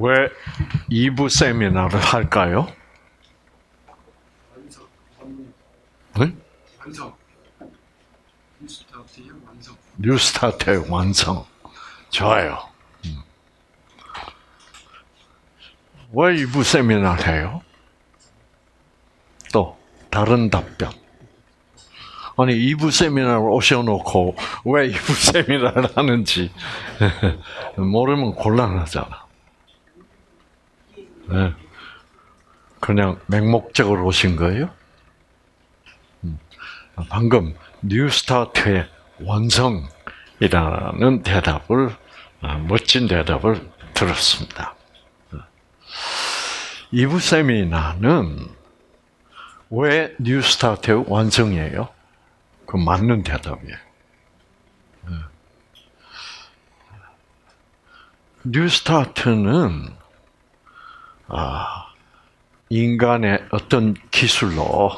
왜 2부 세미나를 할까요? 네? 완성. 뉴스타트의 완성. 뉴스타트의 완성. 좋아요. 음. 왜 2부 세미나를 해요? 또 다른 답변. 아니 2부 세미나를 오셔놓고 왜 2부 세미나를 하는지 모르면 곤란하잖아. 네. 그냥 맹목적으로 오신 거예요? 음. 방금 뉴스타트의 완성이라는 대답을 아, 멋진 대답을 들었습니다. 2부 세미나는 왜 뉴스타트의 완성이에요? 그 맞는 대답이에요. 뉴스타트는 아, 인간의 어떤 기술로,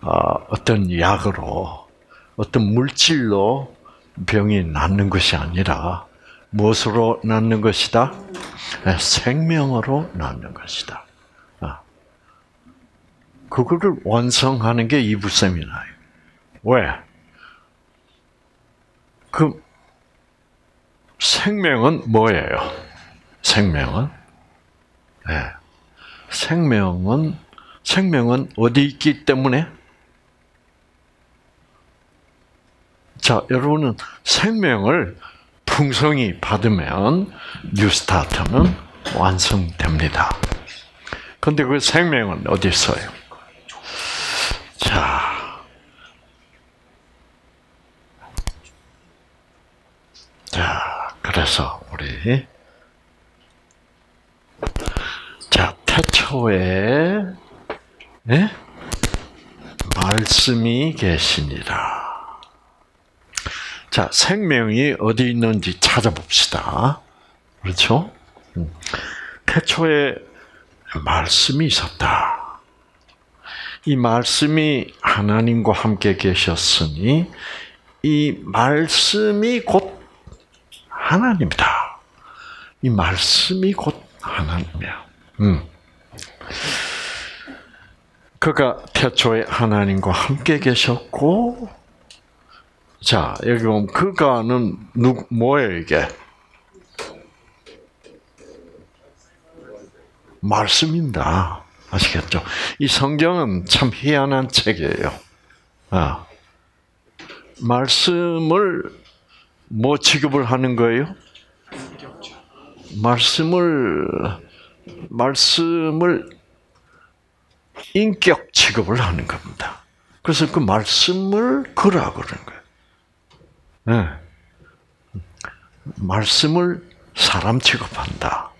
아, 어떤 약으로, 어떤 물질로 병이 낫는 것이 아니라 무엇으로 낫는 것이다? 네, 생명으로 낫는 것이다. 아. 그거를 완성하는 게 이부 세미나예요. 왜? 그 생명은 뭐예요? 생명은 네. 생명은 생명은 어디 있기 때문에 자, 여러분은 생명을 풍성히 받으면 뉴스타트는 완성됩니다. 근데 그 생명은 어디 있어요? 자. 자, 그래서 우리 자, 태초에 네? 말씀이 계시니라. 자, 생명이 어디 있는지 찾아봅시다. 그렇죠? 음. 태초에 말씀이 있었다. 이 말씀이 하나님과 함께 계셨으니 이 말씀이 곧 하나님이다. 이 말씀이 곧 하나님이야. 음. 그가 태초에 하나님과 함께 계셨고, 자 여기 보면 그가는 누 뭐예요 이게? 말씀입니다. 아시겠죠? 이 성경은 참 희한한 책이에요. 아, 말씀을 뭐 취급을 하는 거예요? 말씀을 말씀을 인격 취급을 하는 겁니다. 그래서 그 말씀을 그라 그러는 거예요. 네. 말씀을 사람 취급한다.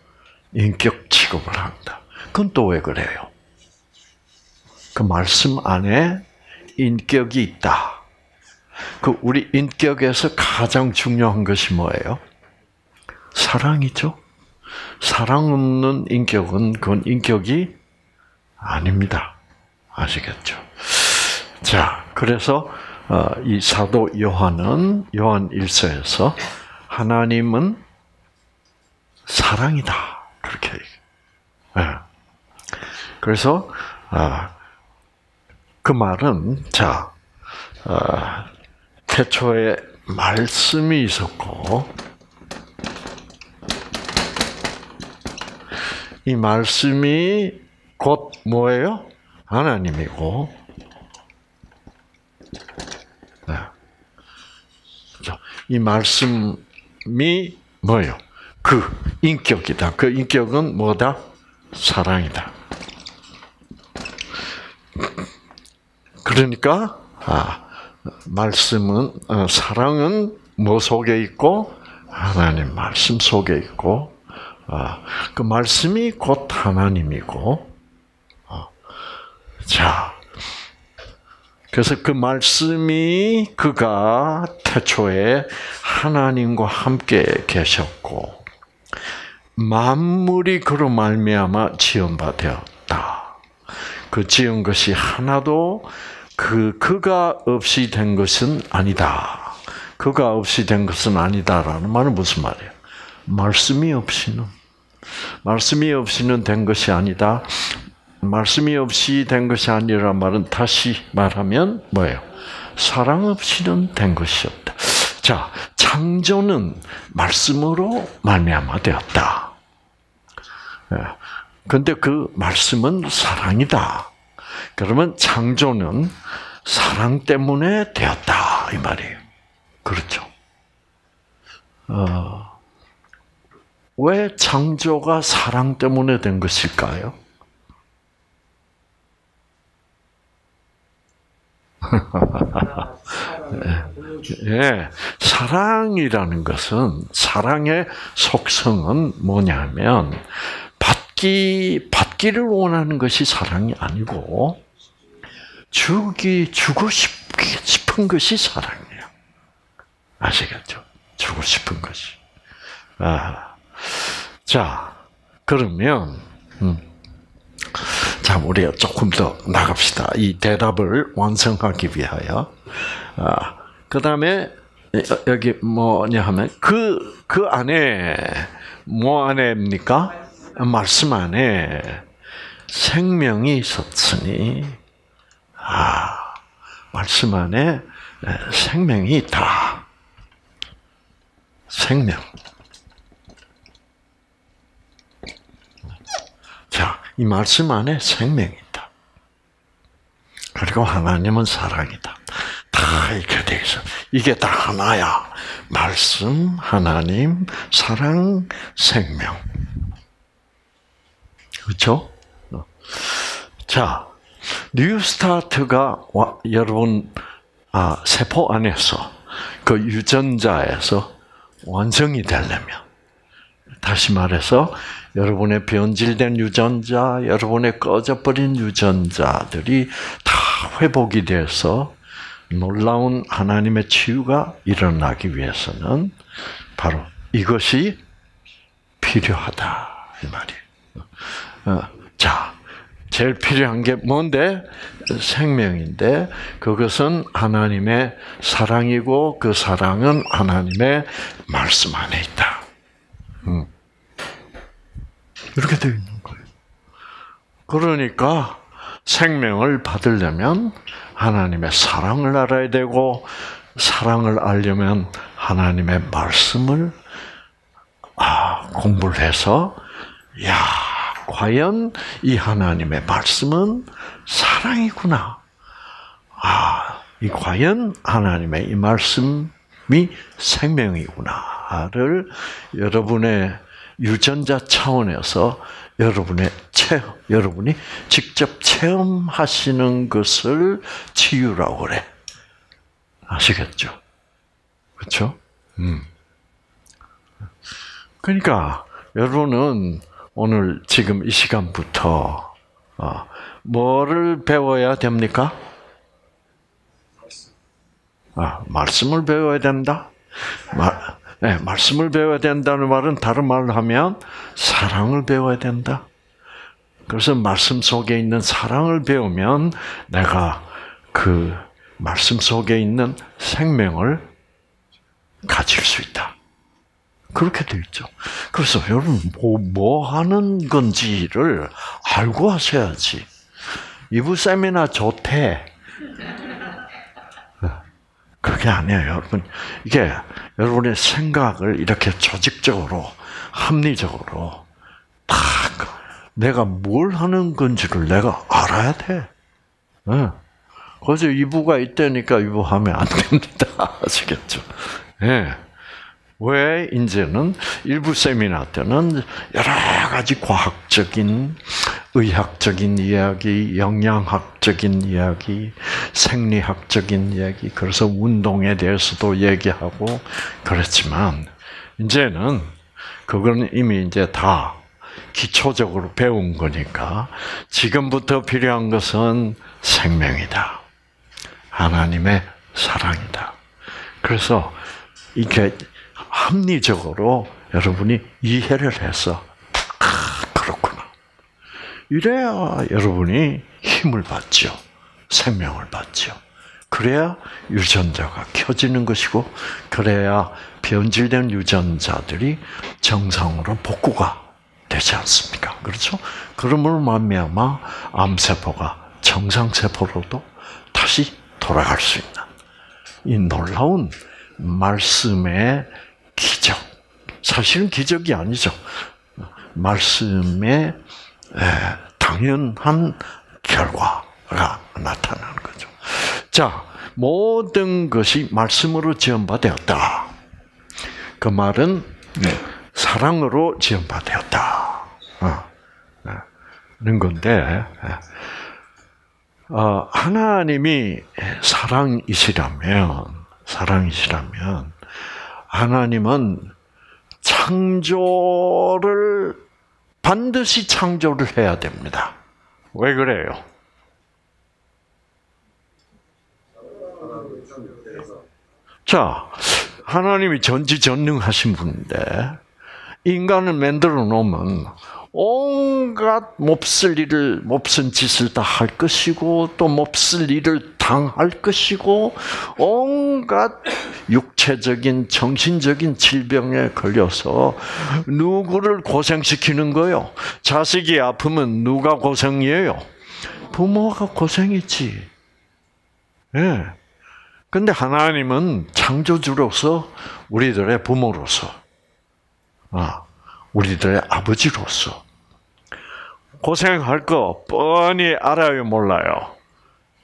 인격 취급을 한다. 그건 또 왜 그래요? 그 말씀 안에 인격이 있다. 그 우리 인격에서 가장 중요한 것이 뭐예요? 사랑이죠. 사랑 없는 인격은 그건 인격이 아닙니다. 아시겠죠? 자, 그래서 어, 이 사도 요한은 요한 1서에서 하나님은 사랑이다. 그렇게 예. 그래서 아, 그 말은 자 어, 태초에 말씀이 있었고 이 말씀이 곧 뭐예요? 하나님이고 네. 이 말씀이 뭐예요? 그 인격이다. 그 인격은 뭐다? 사랑이다. 그러니까 아, 말씀은 어, 사랑은 뭐 속에 있고 하나님 말씀 속에 있고 아, 그 말씀이 곧 하나님이고 어, 자 그래서 그 말씀이 그가 태초에 하나님과 함께 계셨고 만물이 그로 말미암아 지은 바 되었다. 그 지은 것이 하나도 그 그가 없이 된 것은 아니다. 그가 없이 된 것은 아니다라는 말은 무슨 말이에요? 말씀이 없이는 말씀이 없이는 된 것이 아니다. 말씀이 없이 된 것이 아니라 말은 다시 말하면 뭐예요? 사랑 없이는 된 것이 없다. 자, 창조는 말씀으로 말미암아 되었다. 예. 근데 그 말씀은 사랑이다. 그러면 창조는 사랑 때문에 되었다 이 말이에요. 그렇죠. 어, 왜 창조가 사랑 때문에 된 것일까요? 예, 사랑이라는 것은 사랑의 속성은 뭐냐면 받기 받기를 원하는 것이 사랑이 아니고 주기 주고 싶은 것이 사랑이에요. 아시겠죠? 주고 싶은 것이. 아, 자 그러면 음. 자, 우리가 조금 더 나갑시다. 이 대답을 완성하기 위하여. 아, 그 다음에, 여기 뭐냐 하면, 그, 그 안에, 뭐 안에입니까? 말씀 안에 생명이 있었으니, 아, 말씀 안에 생명이 있다. 생명. 자, 이 말씀 안에 생명이 있다. 그리고 하나님은 사랑이다. 다 이렇게 돼 있어. 이게 다 하나야. 말씀, 하나님, 사랑, 생명. 그렇죠? 자, 뉴스타트가 여러분 아, 세포 안에서 그 유전자에서 완성이 되려면 다시 말해서 여러분의 변질된 유전자, 여러분의 꺼져버린 유전자들이 다 회복이 돼서 놀라운 하나님의 치유가 일어나기 위해서는 바로 이것이 필요하다 이 말이에요. 어, 자, 제일 필요한 게 뭔데? 생명인데 그것은 하나님의 사랑이고 그 사랑은 하나님의 말씀 안에 있다. 음. 이렇게 되어 있는 거예요. 그러니까 생명을 받으려면 하나님의 사랑을 알아야 되고 사랑을 알려면 하나님의 말씀을 아, 공부를 해서 야 과연 이 하나님의 말씀은 사랑이구나. 아, 이 과연 하나님의 이 말씀이 생명이구나를 여러분의 유전자 차원에서 여러분의 체험, 여러분이 직접 체험하시는 것을 치유라고 그래. 아시겠죠? 그렇죠? 음. 그러니까 여러분은 오늘 지금 이 시간부터 어, 뭐를 배워야 됩니까? 아, 말씀을 배워야 된다. 네, 말씀을 배워야 된다는 말은 다른 말로 하면 사랑을 배워야 된다. 그래서 말씀 속에 있는 사랑을 배우면 내가 그 말씀 속에 있는 생명을 가질 수 있다. 그렇게 되어 있죠. 그래서 여러분 뭐, 뭐 하는 건지를 알고 하셔야지. 이부 세미나 좋대. 그게 아니에요, 여러분. 이게 여러분의 생각을 이렇게 조직적으로, 합리적으로 딱 내가 뭘 하는 건지를 내가 알아야 돼. 네. 그래서 이부가 있다니까 이부 하면 안 됩니다. 아시겠죠? 예. 네. 왜 이제는 일부 세미나 때는 여러 가지 과학적인, 의학적인 이야기, 영양학적인 이야기, 생리학적인 이야기, 그래서 운동에 대해서도 얘기하고 그렇지만 이제는 그건 이미 이제 다 기초적으로 배운 거니까 지금부터 필요한 것은 생명이다. 하나님의 사랑이다. 그래서 이게 합리적으로 여러분이 이해를 해서 아, 그렇구나. 이래야 여러분이 힘을 받죠. 생명을 받죠. 그래야 유전자가 켜지는 것이고 그래야 변질된 유전자들이 정상으로 복구가 되지 않습니까? 그렇죠? 그러므로 말미암아 암세포가 정상세포로도 다시 돌아갈 수 있는 이 놀라운 말씀의. 사실은 기적이 아니죠. 말씀의 당연한 결과가 나타나는 거죠. 자, 모든 것이 말씀으로 지원받았다. 그 말은 네. 사랑으로 지원받았다. 어, 는 건데, 어, 하나님이 사랑이시라면, 사랑이시라면, 하나님은 창조를 반드시 창조를 해야 됩니다. 왜 그래요? 자, 하나님이 전지전능하신 분인데 인간을 만들어 놓으면 온갖 몹쓸 일을 몹쓴 짓을 다 할 것이고 또 몹쓸 일을 당할 것이고 온갖 육체적인 정신적인 질병에 걸려서 누구를 고생시키는 거요? 자식이 아프면 누가 고생이에요? 부모가 고생이지. 예. 네. 근데 하나님은 창조주로서 우리들의 부모로서 아, 우리들의 아버지로서 고생할 거 뻔히 알아요, 몰라요?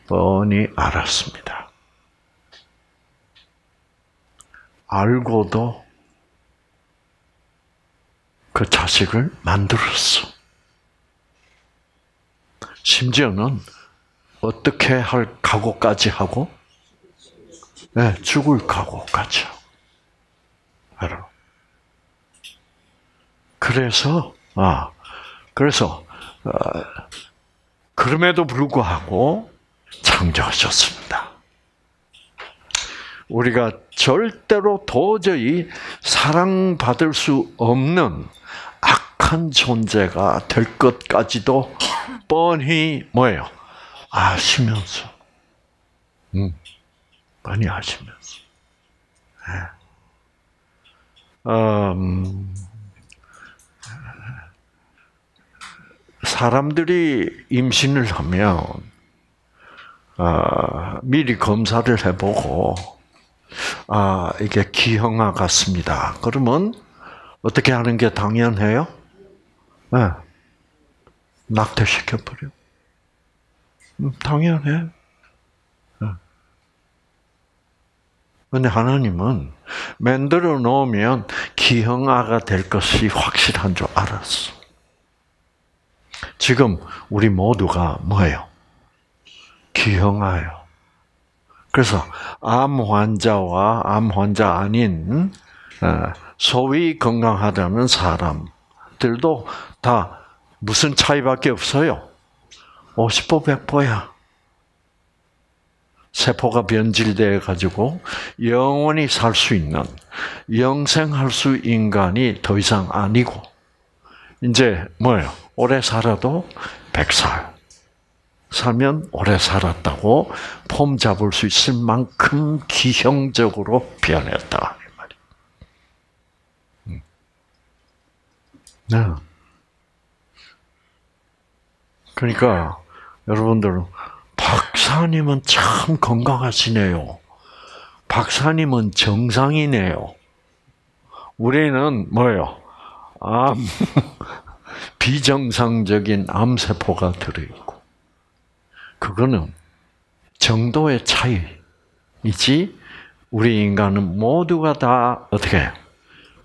뻔히 알았습니다. 알고도 그 자식을 만들었어. 심지어는 어떻게 할 각오까지 하고, 네, 죽을 각오까지 하고. 그래서, 아, 그래서, 어, 그럼에도 불구하고 창조하셨습니다. 우리가 절대로 도저히 사랑받을 수 없는 악한 존재가 될 것까지도 뻔히 뭐예요? 아시면서, 음, 뻔히 아시면서, 네. 음, 사람들이 임신을 하면 아, 미리 검사를 해보고 아 이게 기형아 같습니다. 그러면 어떻게 하는 게 당연해요? 네. 낙태시켜 버려. 음, 당연해. 그런데 네. 하나님은 만들어 놓으면 기형아가 될 것이 확실한 줄 알았어. 지금 우리 모두가 뭐예요? 기형아요. 그래서 암 환자와 암 환자 아닌 어, 소위 건강하다는 사람들도 다 무슨 차이밖에 없어요. 50보 100보야. 세포가 변질돼 가지고 영원히 살 수 있는 영생할 수 인간이 더 이상 아니고 이제 뭐예요? 오래 살아도 100살. 살면 오래 살았다고 폼 잡을 수 있을 만큼 기형적으로 변했다. 음. 네. 그러니까 여러분들 박사님은 참 건강하시네요. 박사님은 정상이네요. 우리는 뭐예요? 암, 비정상적인 암세포가 들어있고, 그거는 정도의 차이이지, 우리 인간은 모두가 다 어떻게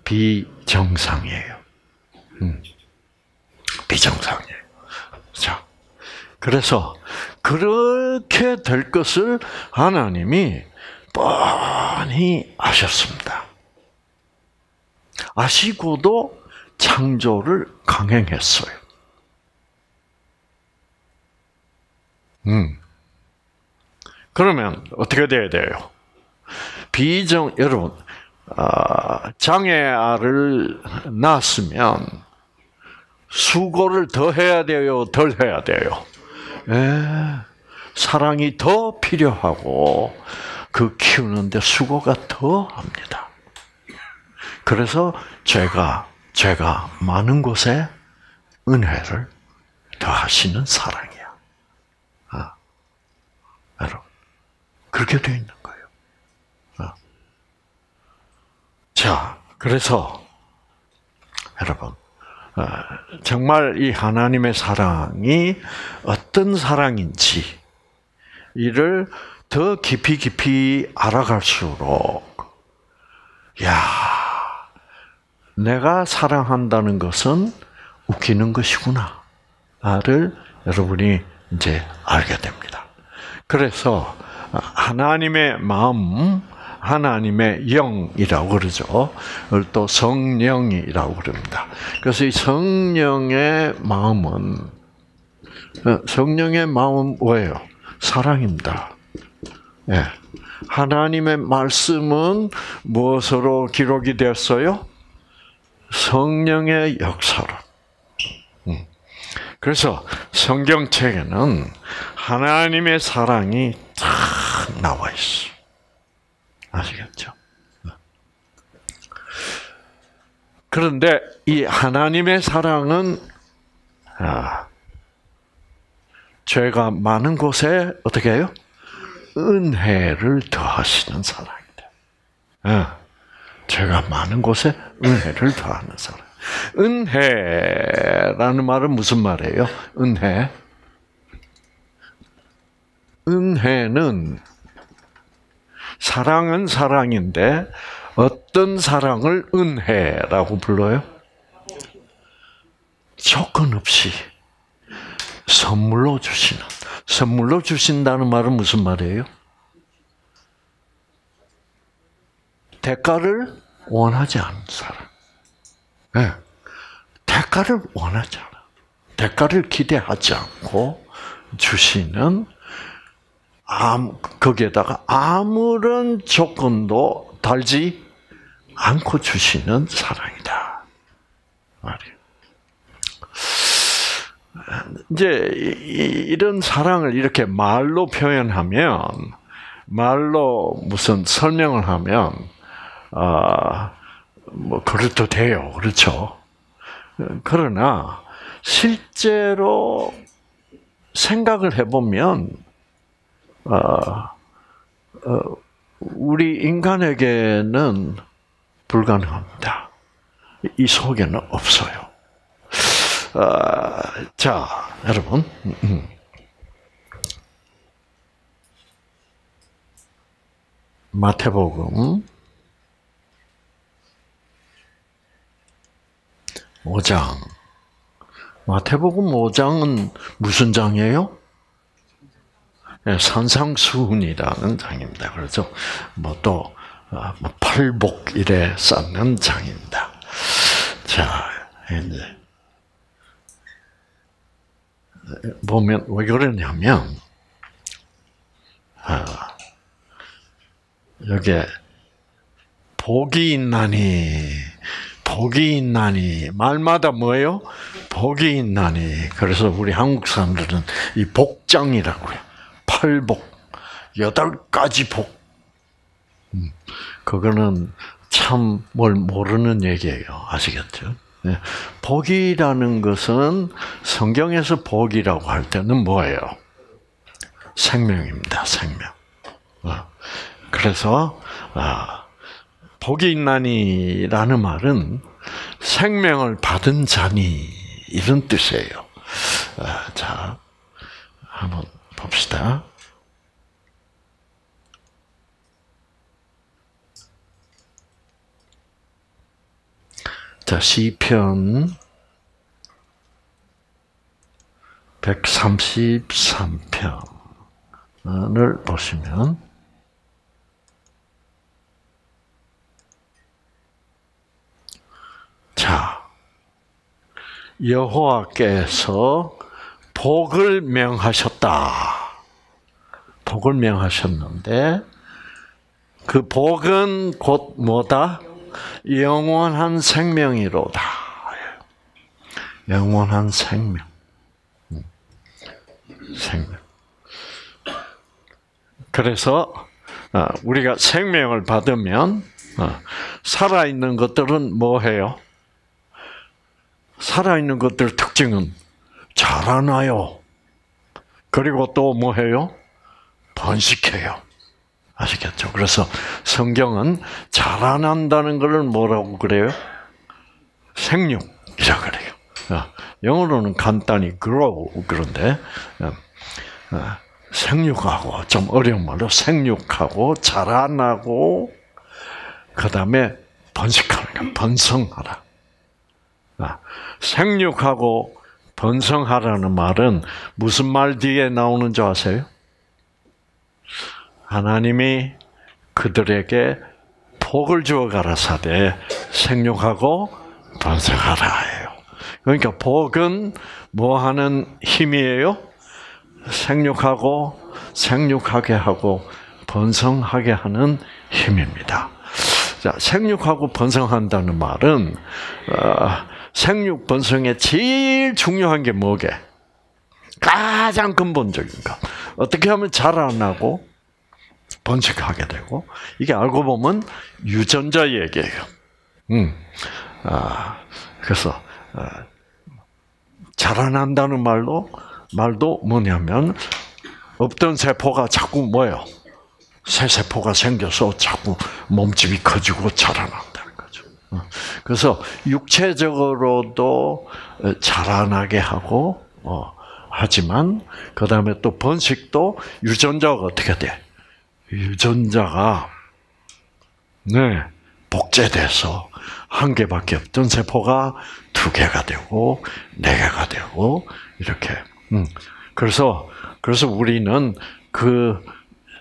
비정상이에요. 음. 비정상이에요. 자, 그래서 그렇게 될 것을 하나님이 뻔히 아셨습니다. 아시고도 창조를 강행했어요. 음. 그러면 어떻게 돼야 돼요? 비정 여러분 아, 장애아를 낳았으면 수고를 더 해야 돼요, 덜 해야 돼요. 예, 사랑이 더 필요하고 그 키우는데 수고가 더 합니다. 그래서 제가 제가 많은 곳에 은혜를 더하시는 사랑이야. 아, 여러분 그렇게 되어 있는 거예요. 아. 자, 그래서 여러분 아, 정말 이 하나님의 사랑이 어떤 사랑인지 이를 더 깊이 깊이 알아갈수록 야 내가 사랑한다는 것은 웃기는 것이구나를 여러분이 이제 알게 됩니다. 그래서 하나님의 마음, 하나님의 영이라고 그러죠. 또 성령이라고 그럽니다. 그래서 이 성령의 마음은 어, 성령의 마음은 뭐예요? 사랑입니다. 예. 하나님의 말씀은 무엇으로 기록이 되었어요? 성령의 역사로. 음. 그래서 성경책에는 하나님의 사랑이 딱 나와 있어. 아시겠죠? 그런데 이 하나님의 사랑은 아, 죄가 많은 곳에 어떻게 해요? 은혜를 더하시는 사랑이다. 아, 죄가 많은 곳에 은혜를 더하는 사랑. 은혜라는 말은 무슨 말이에요? 은혜. 은혜는 사랑은 사랑인데 어떤 사랑을 은혜라고 불러요? 조건 없이 선물로 주시는. 선물로 주신다는 말은 무슨 말이에요? 대가를 원하지 않는 사람. 네. 대가를 원하지 않아. 대가를 기대하지 않고 주시는 아무, 거기에다가 아무런 조건도 달지 않고 주시는 사랑이다. 말이에요. 이제 이런 사랑을 이렇게 말로 표현하면 말로 무슨 설명을 하면 아 뭐 그래도 돼요, 그렇죠? 그러나 실제로 생각을 해보면 어, 어, 우리 인간에게는 불가능합니다. 이 속에는 없어요. 어, 자, 여러분. 마태복음 5장. 마태복음 5장은 무슨 장이에요? 네, 산상수훈이라는 장입니다. 그래서 뭐또 아, 뭐 팔복 이래 쌓는 장입니다. 자, 이제 보면 왜 그러냐면 아, 여기에 복이 있나니 복이 있나니 말마다 뭐예요? 복이 있나니 그래서 우리 한국 사람들은 이 복장이라고요. 팔복 여덟 가지 복. 음, 그거는 참 뭘 모르는 얘기예요. 아시겠죠? 네. 복이라는 것은 성경에서 복이라고 할 때는 뭐예요? 생명입니다. 생명. 어. 그래서 아, 복이 있나니라는 말은 생명을 받은 자니 이런 뜻이에요. 아, 자, 한번 봅시다. 자, 시편 133편을 보시면 자, 여호와께서 복을 명하셨다. 복을 명하셨는데 그 복은 곧 뭐다? 영원한 생명이로다. 영원한 생명. 음. 생명. 그래서 어, 우리가 생명을 받으면 어, 살아있는 것들은 뭐 해요? 살아있는 것들 특징은 자라나요. 그리고 또 뭐 해요? 번식해요. 아시겠죠? 그래서 성경은 자라난다는 것을 뭐라고 그래요? 생육이라 그래요. 어, 영어로는 간단히 grow 그런데 어, 어, 생육하고 좀 어려운 말로 생육하고 자라나고 그 다음에 번식하는 거 번성하라. 생육하고 번성하라는 말은 무슨 말 뒤에 나오는 줄 아세요? 하나님이 그들에게 복을 주어 가라사대 생육하고 번성하라예요. 그러니까 복은 뭐 하는 힘이에요? 생육하고 생육하게 하고 번성하게 하는 힘입니다. 자, 생육하고 번성한다는 말은 어, 생육 번성에 제일 중요한 게 뭐게? 가장 근본적인 것. 어떻게 하면 자라나고 번식하게 되고 이게 알고 보면 유전자 얘기예요. 음, 아, 그래서 아, 자라난다는 말로 말도 뭐냐면 없던 세포가 자꾸 뭐예요? 새 세포가 생겨서 자꾸 몸집이 커지고. 어. 그래서 육체적으로도 자라나게 하고 어, 하지만 그 다음에 또 번식도 유전자가 어떻게 돼? 유전자가 네 복제돼서 한 개밖에 없던 세포가 두 개가 되고 네 개가 되고 이렇게. 음. 그래서 그래서 우리는 그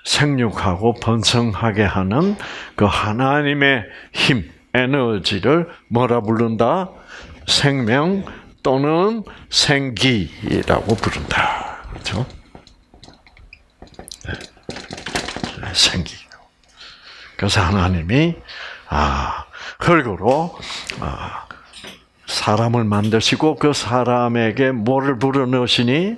생육하고 번성하게 하는 그 하나님의 힘, 에너지를 뭐라 부른다? 생명 또는 생기라고 부른다. 그렇죠? 네. 생기. 그래서 하나님이 아 흙으로 아, 사람을 만드시고 그 사람에게 뭐를 불어넣으시니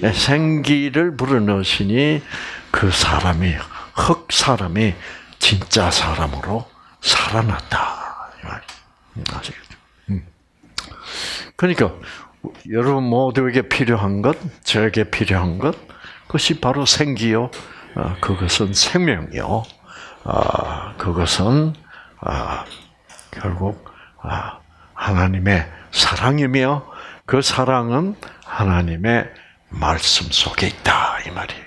네, 생기를 불어넣으시니 그 사람이 흙 사람이 진짜 사람으로 살아났다. 아시겠죠? 음. 그러니까 여러분 모두에게 필요한 것, 저에게 필요한 것, 그것이 바로 생기요. 아, 그것은 생명이요. 아, 그것은 아, 결국 하나님의 사랑이며 그 사랑은 하나님의 말씀 속에 있다 이 말이에요.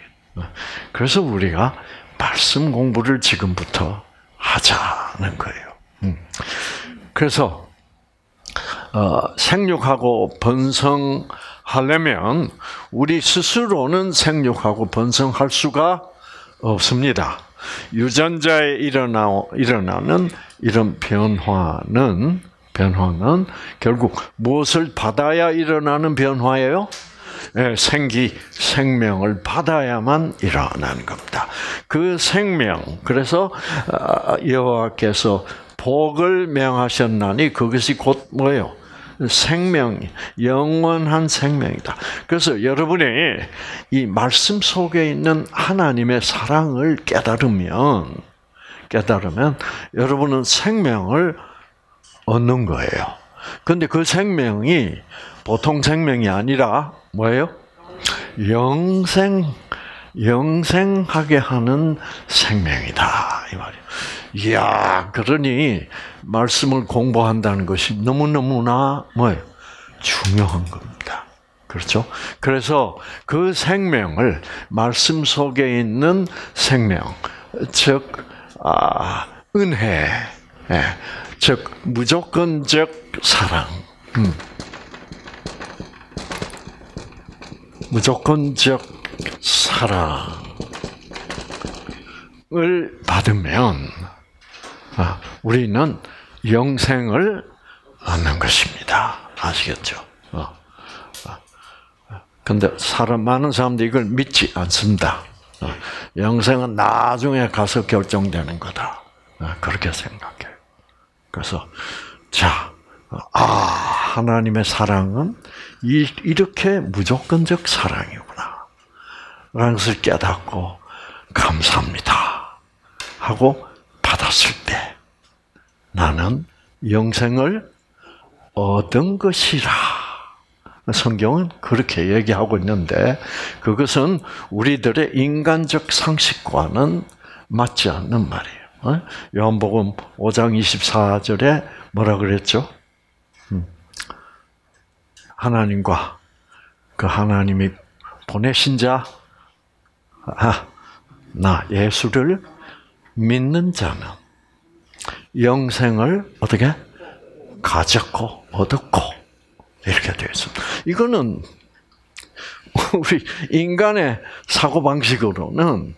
그래서 우리가 말씀 공부를 지금부터 하자는 거예요. 음. 그래서 어, 생육하고 번성하려면 우리 스스로는 생육하고 번성할 수가 없습니다. 유전자에 일어나 일어나는 이런 변화는 변화는 결국 무엇을 받아야 일어나는 변화예요? 예, 생기, 생명을 받아야만 일어나는 겁니다. 그 생명, 그래서 아, 여호와께서 복을 명하셨나니 그것이 곧 뭐예요? 생명, 영원한 생명이다. 그래서 여러분이 이 말씀 속에 있는 하나님의 사랑을 깨달으면, 깨달으면 여러분은 생명을 얻는 거예요. 근데 그 생명이 보통 생명이 아니라 뭐예요? 영생, 영생하게 하는 생명이다. 이 말이에요. 이야, 그러니 말씀을 공부한다는 것이 너무 너무나 뭐예요? 중요한 겁니다. 그렇죠? 그래서 그 생명을 말씀 속에 있는 생명, 즉 아, 은혜, 예, 즉 무조건적 사랑, 음. 무조건적 사랑을 받으면 아, 우리는 영생을 얻는 것입니다. 아시겠죠? 어. 어. 근데 사람 많은 사람들이 이걸 믿지 않습니다. 어. 영생은 나중에 가서 결정되는 거다. 그렇게 생각해요. 그래서 자, 아 하나님의 사랑은 이렇게 무조건적 사랑이구나. 라는 것을 깨닫고 감사합니다. 하고 받았을 때 나는 영생을 얻은 것이라. 성경은 그렇게 얘기하고 있는데 그것은 우리들의 인간적 상식과는 맞지 않는 말이에요. 어? 요한복음 5장 24절에 뭐라 그랬죠? 음. 하나님과 그 하나님이 보내신 자, 아, 나 예수를 믿는 자는 영생을 어떻게 가졌고 얻었고 이렇게 되어 있습니다. 이거는 우리 인간의 사고 방식으로는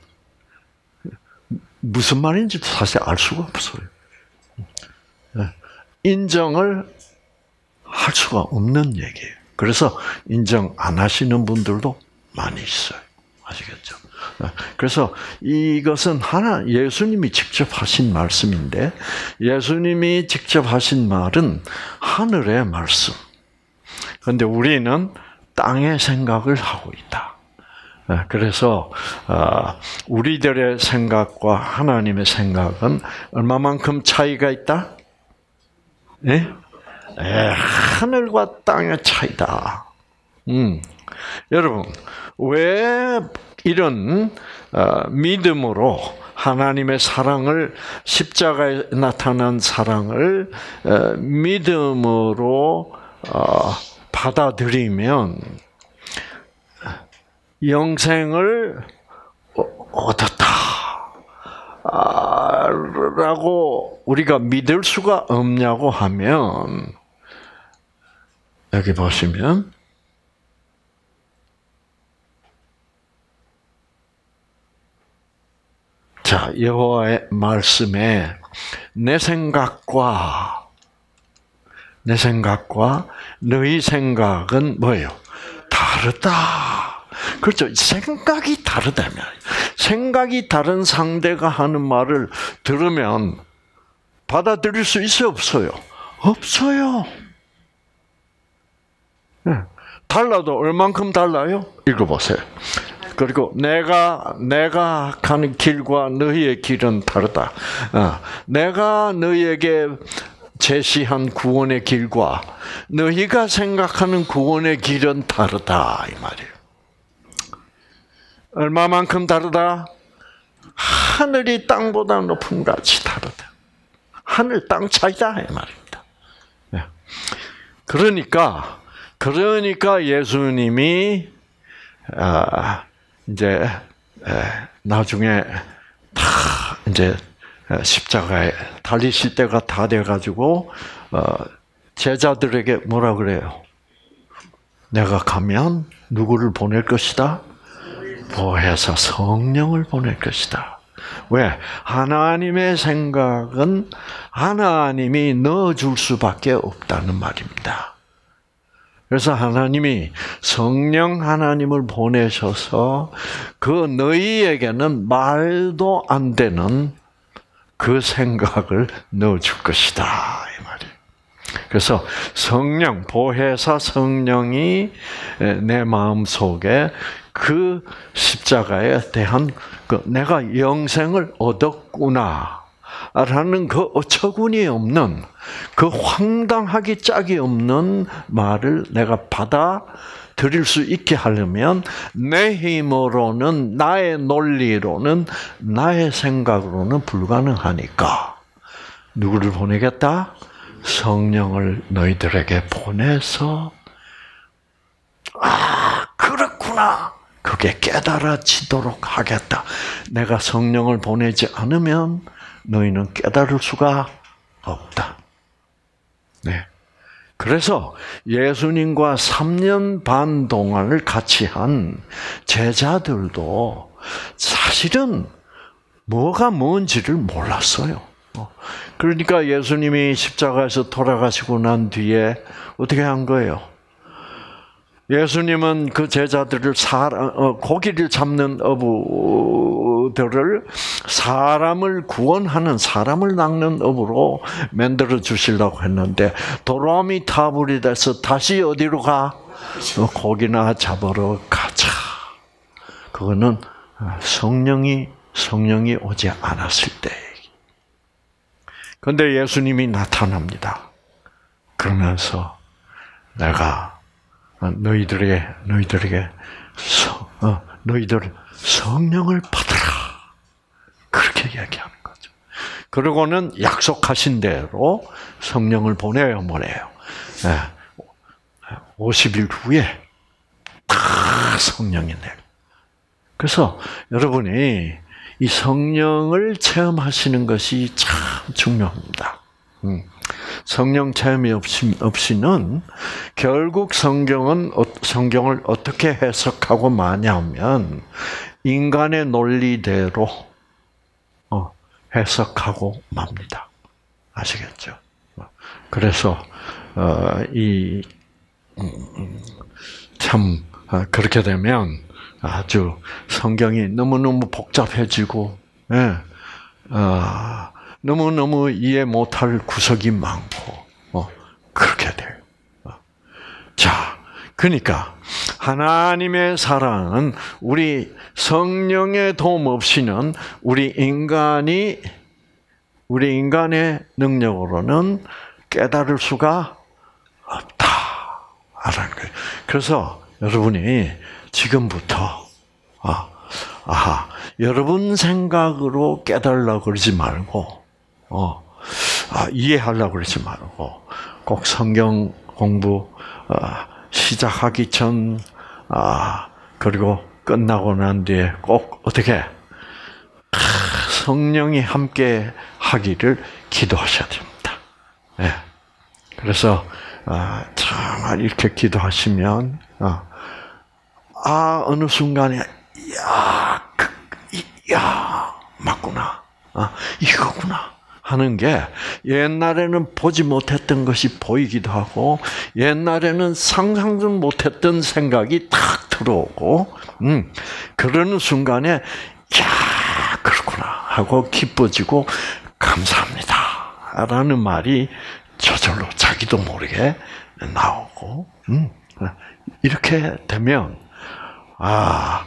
무슨 말인지 사실 알 수가 없어요. 인정을 할 수가 없는 얘기예요. 그래서 인정 안 하시는 분들도 많이 있어요. 아시겠죠? 그래서 이것은 하나 예수님이 직접 하신 말씀인데 예수님이 직접 하신 말은 하늘의 말씀. 그런데 우리는 땅의 생각을 하고 있다. 그래서 어, 우리들의 생각과 하나님의 생각은 얼마만큼 차이가 있다? 네? 에, 하늘과 땅의 차이다. 음. 여러분, 왜 이런 어, 믿음으로 하나님의 사랑을 십자가에 나타난 사랑을 어, 믿음으로 어, 받아들이면 영생을 얻었다. 아, 라고 우리가 믿을 수가 없냐고 하면 여기 보시면 자, 여호와의 말씀에 내 생각과 내 생각과 너희 생각은 뭐예요? 다르다. 그렇죠. 생각이 다르다면 생각이 다른 상대가 하는 말을 들으면 받아들일 수 있어요, 없어요? 없어요. 네. 달라도 얼만큼 달라요? 읽어보세요. 그리고 내가 내가 가는 길과 너희의 길은 다르다. 어, 내가 너희에게 제시한 구원의 길과 너희가 생각하는 구원의 길은 다르다 이 말이에요. 얼마만큼 다르다? 하늘이 땅보다 높은 같이 다르다. 하늘 땅 차이다 이 말입니다. 네. 그러니까 그러니까 예수님이 아, 이제 나중에 다 이제 십자가에 달리실 때가 다 돼가지고 어, 제자들에게 뭐라 그래요? 내가 가면 누구를 보낼 것이다? 보혜사 성령을 보낼 것이다. 왜? 하나님의 생각은 하나님이 넣어줄 수밖에 없다는 말입니다. 그래서 하나님이 성령 하나님을 보내셔서 그 너희에게는 말도 안 되는 그 생각을 넣어줄 것이다 이 말이에요. 그래서 성령 보혜사 성령이 내 마음 속에 그 십자가에 대한 그 내가 영생을 얻었구나. 라는 그 어처구니 없는 그 황당하기 짝이 없는 말을 내가 받아 드릴 수 있게 하려면 내 힘으로는 나의 논리로는 나의 생각으로는 불가능하니까 누구를 보내겠다? 성령을 너희들에게 보내서 아 그렇구나 그게 깨달아지도록 하겠다. 내가 성령을 보내지 않으면 너희는 깨달을 수가 없다. 네. 그래서 예수님과 3년 반 동안을 같이 한 제자들도 사실은 뭐가 뭔지를 몰랐어요. 그러니까 예수님이 십자가에서 돌아가시고 난 뒤에 어떻게 한 거예요? 예수님은 그 제자들을 사람, 어, 고기를 잡는 어부들을 사람을 구원하는 사람을 낚는 업으로 만들어 주시려고 했는데 도라미 타불이 돼서 다시 어디로 가? 어, 고기나 잡으러 가자. 그거는 성령이 성령이 오지 않았을 때. 그런데 예수님이 나타납니다. 그러면서 내가 너희들에게 너희들에게 서, 어, 너희들 성령을 받으라 그렇게 이야기하는 거죠. 그러고는 약속하신 대로 성령을 보내요, 보내요. 네. 50일 후에 다 성령이 내. 그래서 여러분이 이 성령을 체험하시는 것이 참 중요합니다. 음. 성령 체험이 없이, 없이는 결국 성경은 어, 성경을 어떻게 해석하고 마냐면 인간의 논리대로 어, 해석하고 맙니다. 아시겠죠? 그래서 어, 이참 음, 아, 그렇게 되면 아주 성경이 너무 너무 복잡해지고 예, 아, 너무 너무 이해 못할 구석이 많고 어, 그렇게 돼요. 어. 자, 그러니까 하나님의 사랑은 우리 성령의 도움 없이는 우리 인간이 우리 인간의 능력으로는 깨달을 수가 없다 라는 거예요. 그래서 여러분이 지금부터 아, 아, 여러분 생각으로 깨달라 그러지 말고 어, 아, 이해하려고 그러지 말고 꼭 성경 공부 어, 시작하기 전 아, 그리고 끝나고 난 뒤에 꼭 어떻게 성령이 함께 하기를 기도하셔야 됩니다. 네. 그래서 아, 정말 이렇게 기도하시면 아, 아 어느 순간에 야, 그, 야 맞구나, 아, 이거구나. 하는 게 옛날에는 보지 못했던 것이 보이기도 하고 옛날에는 상상도 못했던 생각이 탁 들어오고 음, 그러는 순간에 야 그렇구나 하고 기뻐지고 감사합니다 라는 말이 저절로 자기도 모르게 나오고 음, 이렇게 되면 아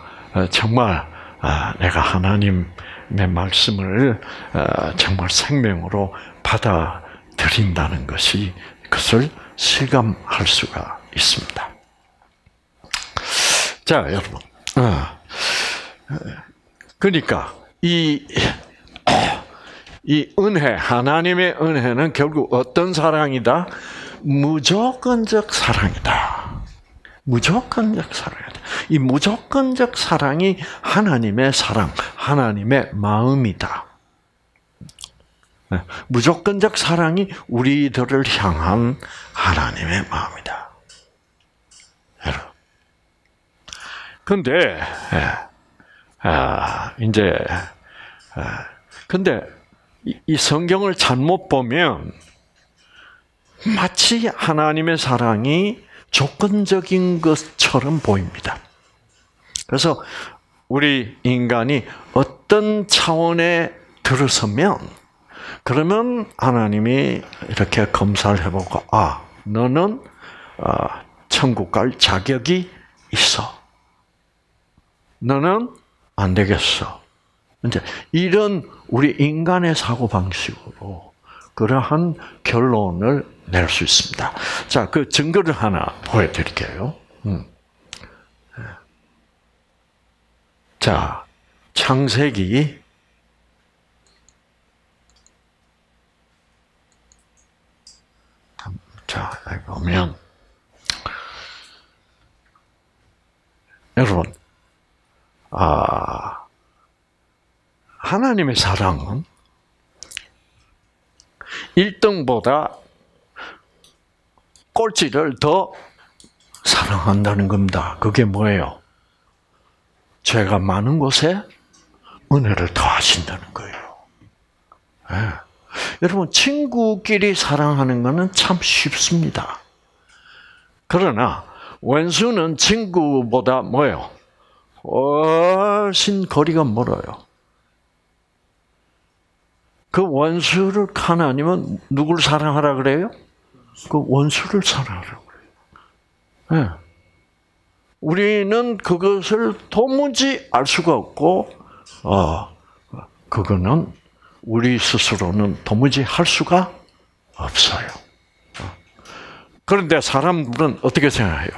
정말 아, 내가 하나님 내 말씀을 어, 정말 생명으로 받아들인다는 것이 그것을 실감할 수가 있습니다. 자, 여러분. 어, 그러니까 이, 이 은혜, 하나님의 은혜는 결국 어떤 사랑이다? 무조건적 사랑이다. 무조건적 사랑이다. 이 무조건적 사랑이 하나님의 사랑, 하나님의 마음이다. 네, 무조건적 사랑이 우리들을 향한 하나님의 마음이다. 근데, 예, 아, 이제, 아, 근데, 이 성경을 잘못 보면, 마치 하나님의 사랑이 조건적인 것처럼 보입니다. 그래서 우리 인간이 어떤 차원에 들어서면 그러면 하나님이 이렇게 검사를 해보고 아 너는 아, 천국 갈 자격이 있어. 너는 안 되겠어. 이제 이런 우리 인간의 사고 방식으로 그러한 결론을 낼 수 있습니다. 자, 그 증거를 하나 보여드릴게요. 음. 자, 창세기 자, 여기 보면 여러분, 아, 하나님의 사랑은 1등보다 꼴찌를 더 사랑한다는 겁니다. 그게 뭐예요? 죄가 많은 곳에 은혜를 더하신다는 거예요. 네. 여러분, 친구끼리 사랑하는 것은 참 쉽습니다. 그러나, 원수는 친구보다 뭐예요? 훨씬 거리가 멀어요. 그 원수를 하나님은 누굴 사랑하라 그래요? 그 원수를 사랑하라 그래요. 네. 우리는 그것을 도무지 알 수가 없고, 어, 그거는 우리 스스로는 도무지 할 수가 없어요. 그런데 사람들은 어떻게 생각해요?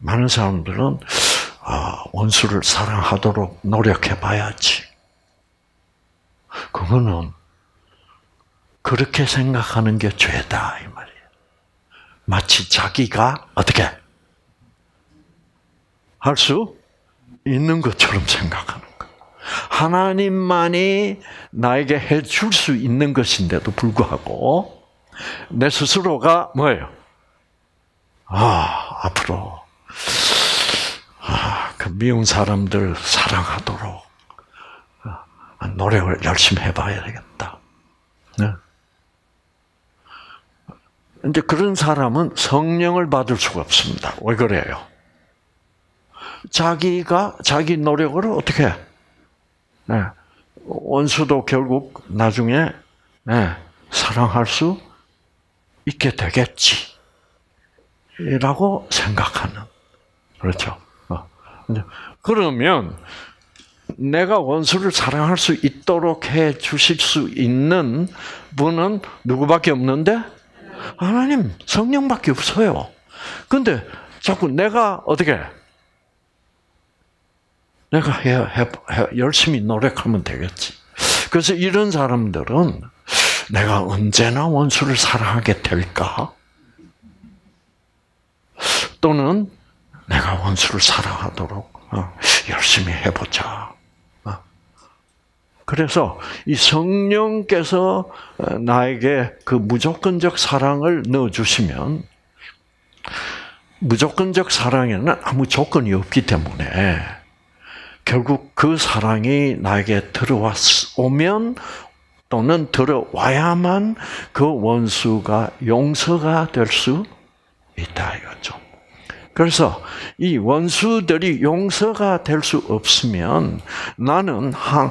많은 사람들은 아, 원수를 사랑하도록 노력해봐야지. 그거는 그렇게 생각하는 게 죄다 이 말이에요. 마치 자기가 어떻게 할 수 있는 것처럼 생각하는 거. 하나님만이 나에게 해줄 수 있는 것인데도 불구하고 내 스스로가 뭐예요? 아 앞으로 아, 그 미운 사람들 사랑하도록 아, 노력을 열심히 해봐야 되겠다. 네. 이제 그런 사람은 성령을 받을 수가 없습니다. 왜 그래요? 자기가 자기 노력을 어떻게 네. 원수도 결국 나중에 네. 사랑할 수 있게 되겠지. 라고 생각하는. 그렇죠. 어. 그러면 내가 원수를 사랑할 수 있도록 해 주실 수 있는 분은 누구밖에 없는데? 하나님, 성령밖에 없어요. 근데 자꾸 내가 어떻게 내가 해, 해, 해, 열심히 노력하면 되겠지. 그래서 이런 사람들은 내가 언제나 원수를 사랑하게 될까? 또는 내가 원수를 사랑하도록 어, 열심히 해보자. 어. 그래서 이 성령께서 나에게 그 무조건적 사랑을 넣어주시면 무조건적 사랑에는 아무 조건이 없기 때문에 결국 그 사랑이 나에게 들어왔으면 또는 들어와야만 그 원수가 용서가 될 수 있다 이거죠. 그래서 이 원수들이 용서가 될 수 없으면 나는 한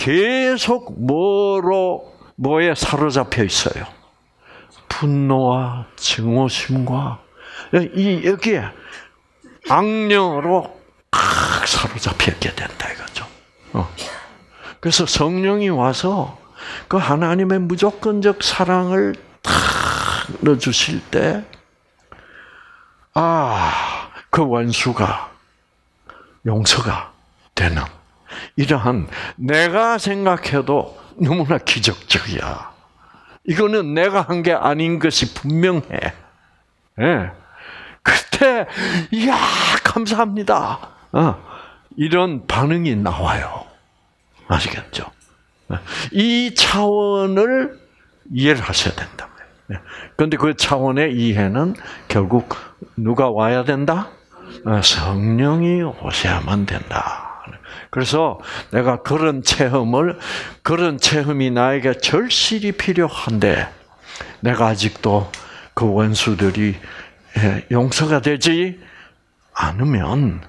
계속 뭐로 뭐에 사로잡혀 있어요. 분노와 증오심과 이 여기에 악령으로 칵 사로잡혀 있게 된다 이거죠. 어. 그래서 성령이 와서 그 하나님의 무조건적 사랑을 탁 넣어주실 때, 아, 그 원수가 용서가 되는 이러한 내가 생각해도 너무나 기적적이야. 이거는 내가 한 게 아닌 것이 분명해. 예. 그때, 이야, 감사합니다. 어, 이런 반응이 나와요. 아시겠죠? 이 차원을 이해를 하셔야 된다. 그런데 그 차원의 이해는 결국 누가 와야 된다? 어, 성령이 오셔야만 된다. 그래서 내가 그런 체험을, 그런 체험이 나에게 절실히 필요한데, 내가 아직도 그 원수들이 예, 용서가 되지 않으면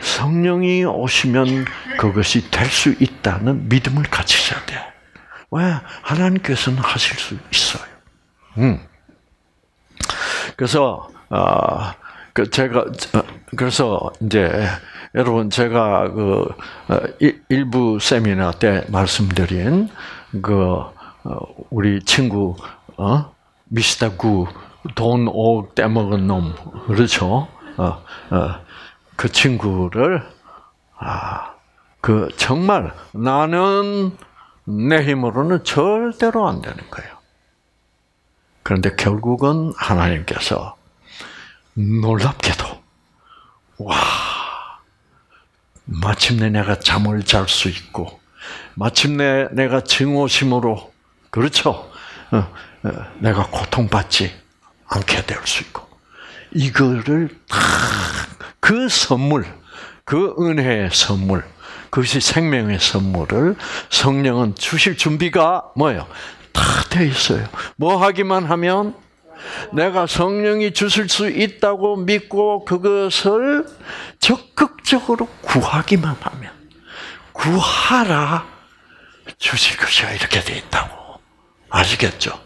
성령이 오시면 그것이 될 수 있다는 믿음을 가지셔야 돼. 왜? 하나님께서는 하실 수 있어요. 음. 그래서 아, 그 제가 그래서 이제 여러분 제가 그 어, 일부 세미나 때 말씀드린 그 어, 우리 친구 어? 미스터 구돈 5억 떼먹은 놈 그렇죠? 어, 어. 그 친구를 아, 그 정말 나는 내 힘으로는 절대로 안 되는 거예요. 그런데 결국은 하나님께서 놀랍게도 와 마침내 내가 잠을 잘 수 있고 마침내 내가 증오심으로 그렇죠. 어, 어, 내가 고통받지 않게 될 수 있고 이거를 그 선물, 그 은혜의 선물, 그것이 생명의 선물을 성령은 주실 준비가 뭐예요? 다 돼 있어요. 뭐 하기만 하면 내가 성령이 주실 수 있다고 믿고 그것을 적극적으로 구하기만 하면 구하라 주실 것이야 이렇게 돼 있다고 아시겠죠?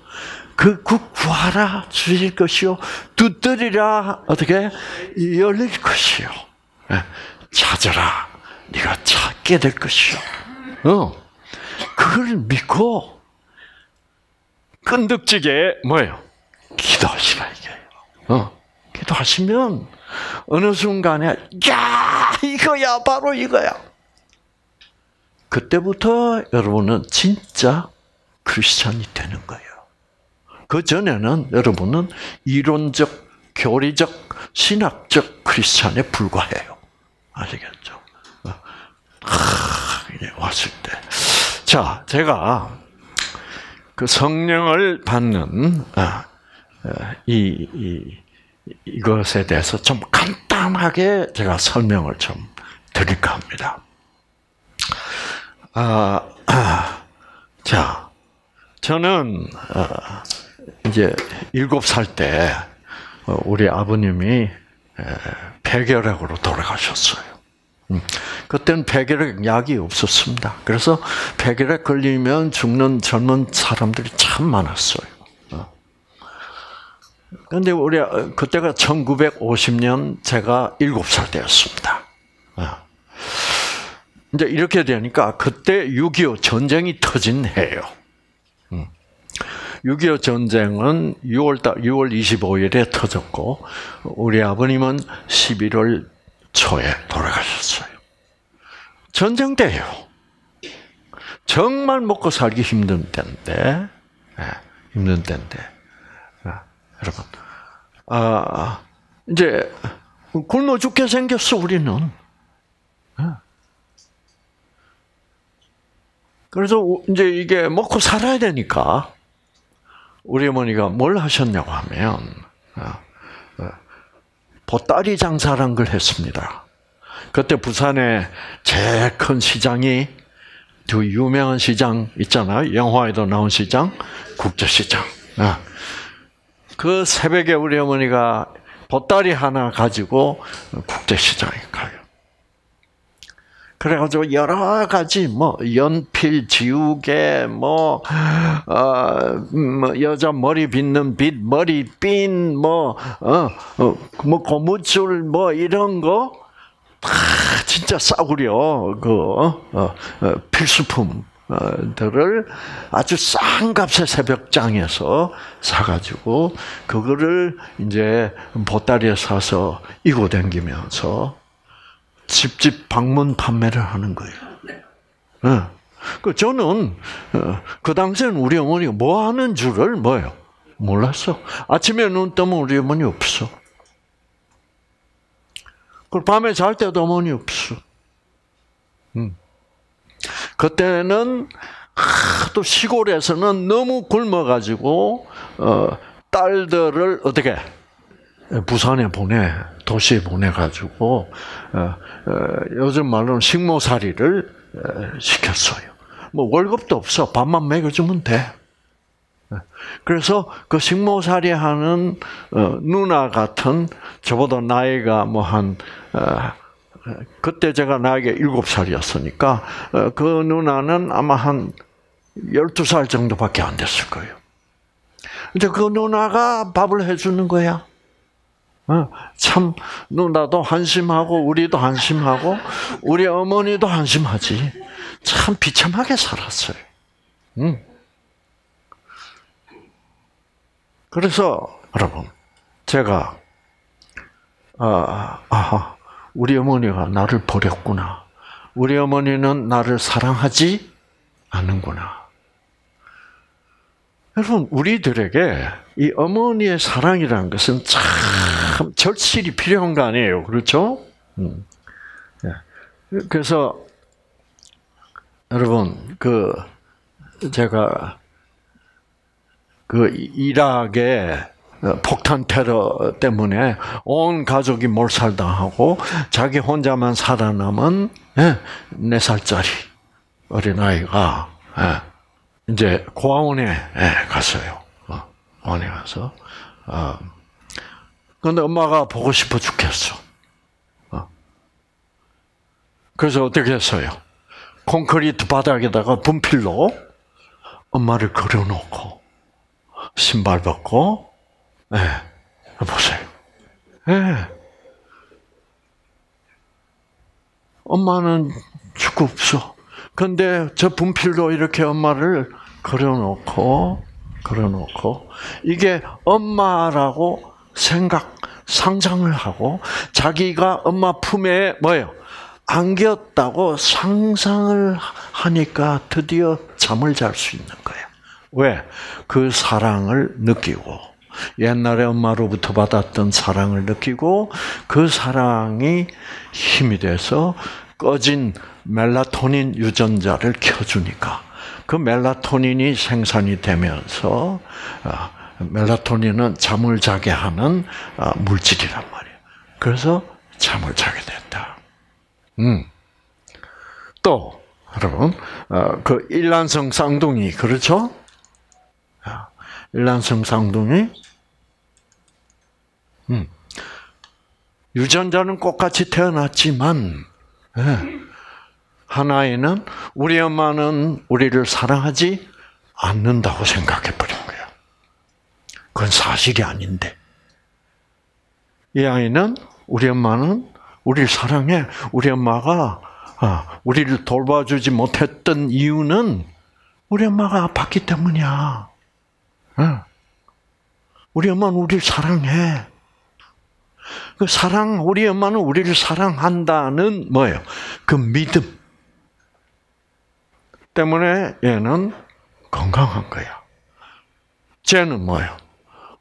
그, 그 구하라 주실 것이요. 두드리라 어떻게 열릴 것이요. 예, 찾아라 네가 찾게 될 것이요. 어, 그걸 믿고 끈덕지게 뭐예요? 기도하시라 이게요. 어, 기도하시면 어느 순간에 야 이거야 바로 이거야. 그때부터 여러분은 진짜 크리스찬이 되는 거예요. 그 전에는 여러분은 이론적, 교리적, 신학적 크리스찬에 불과해요. 아시겠죠? 하, 왔을 때. 자, 제가 그 성령을 받는 아, 아, 이, 이 이것에 대해서 좀 간단하게 제가 설명을 좀 드릴까 합니다. 아, 아 자, 저는 어, 이제 일곱 살때 어, 우리 아버님이 폐결핵으로 돌아가셨어요. 음, 그때는 폐결핵 약이 없었습니다. 그래서 폐결핵 걸리면 죽는 젊은 사람들이 참 많았어요. 그런데 우리 어, 그때가 1950년 제가 7살 때였습니다. 어. 이제 이렇게 되니까 그때 6.25 전쟁이 터진 해예요. 6.25 음. 전쟁은 6월 6월 25일에 터졌고 우리 아버님은 11월 초에 돌아가셨어요. 전쟁 때예요. 정말 먹고 살기 힘든 때인데, 네, 힘든 때인데 여러분. 아, 이제 굶어 죽게 생겼어 우리는. 예. 그래서 이제 이게 먹고 살아야 되니까 우리 어머니가 뭘 하셨냐고 하면 아, 아, 보따리 장사란 걸 했습니다. 그때 부산에 제일 큰 시장이 두 유명한 시장 있잖아요. 영화에도 나온 시장, 국제시장. 아, 그 새벽에 우리 어머니가 보따리 하나 가지고 국제시장에 가요. 그래가지고 여러 가지 뭐 연필, 지우개, 뭐, 어, 뭐 여자 머리 빗는 빗, 머리 핀, 뭐, 어, 어, 뭐 고무줄, 뭐 이런 거 다 진짜 싸구려 그 어, 어, 필수품 들을 아주 싼 값의 새벽장에서 사가지고 그거를 이제 보따리에 사서 이고 댕기면서 집집 방문 판매를 하는 거예요. 네. 그 저는 어, 그 당시에는 우리 어머니가 뭐 하는 줄을 뭐요 몰랐어. 아침에 눈 뜨면 우리 어머니 없어. 그 밤에 잘 때도 어머니 없어. 음. 그때는 또 시골에서는 너무 굶어가지고 어, 딸들을 어떻게 부산에 보내 도시에 보내가지고 어, 어, 요즘 말로는 식모살이를 어, 시켰어요. 뭐 월급도 없어 밥만 먹여주면 돼. 그래서 그 식모살이 하는 어, 누나 같은 저보다 나이가 뭐한 어, 그때 제가 나에게 일곱 살이었으니까 어, 그 누나는 아마 한 열두 살 정도밖에 안 됐을 거예요. 근데 그 누나가 밥을 해주는 거야. 어, 참 누나도 한심하고 우리도 한심하고 우리 어머니도 한심하지. 참 비참하게 살았어요. 응. 그래서 여러분 제가 아, 아 우리 어머니가 나를 버렸구나. 우리 어머니는 나를 사랑하지 않는구나. 여러분, 우리들에게 이 어머니의 사랑이라는 것은 참 절실히 필요한 거 아니에요. 그렇죠? 음. 예. 그래서, 여러분, 그, 제가, 그, 이락에 어, 폭탄 테러 때문에 온 가족이 몰살당하고 자기 혼자만 살아남은 네 살짜리 어린아이가 예, 이제 고아원에 예, 갔어요. 어, 고아원에 가서. 그런데 엄마가 보고 싶어 죽겠어. 그래서 어떻게 했어요? 콘크리트 바닥에다가 분필로 엄마를 그려놓고 신발 벗고 네. 보세요. 네. 엄마는 죽고 없어. 근데 저 분필로 이렇게 엄마를 그려놓고, 걸어놓고 이게 엄마라고 생각 상상을 하고 자기가 엄마 품에 뭐예요? 안겼다고 상상을 하니까 드디어 잠을 잘 수 있는 거예요. 왜? 그 사랑을 느끼고 옛날에 엄마로부터 받았던 사랑을 느끼고 그 사랑이 힘이 돼서 꺼진 멜라토닌 유전자를 켜주니까 그 멜라토닌이 생산이 되면서 아, 멜라토닌은 잠을 자게 하는 아, 물질이란 말이에요. 그래서 잠을 자게 된다. 음. 또 여러분 어, 그 일란성 쌍둥이 그렇죠? 아, 일란성 쌍둥이 음. 유전자는 똑같이 태어났지만 네. 하나에는 우리 엄마는 우리를 사랑하지 않는다고 생각해 버린 거야. 그건 사실이 아닌데. 이 아이는 우리 엄마는 우리를 사랑해. 우리 엄마가 아, 우리를 돌봐주지 못했던 이유는 우리 엄마가 아팠기 때문이야. 우리 엄마는 우리를 사랑해. 그 사랑, 우리 엄마는 우리를 사랑한다는 뭐예요? 그 믿음. 때문에 얘는 건강한 거야. 쟤는 뭐예요?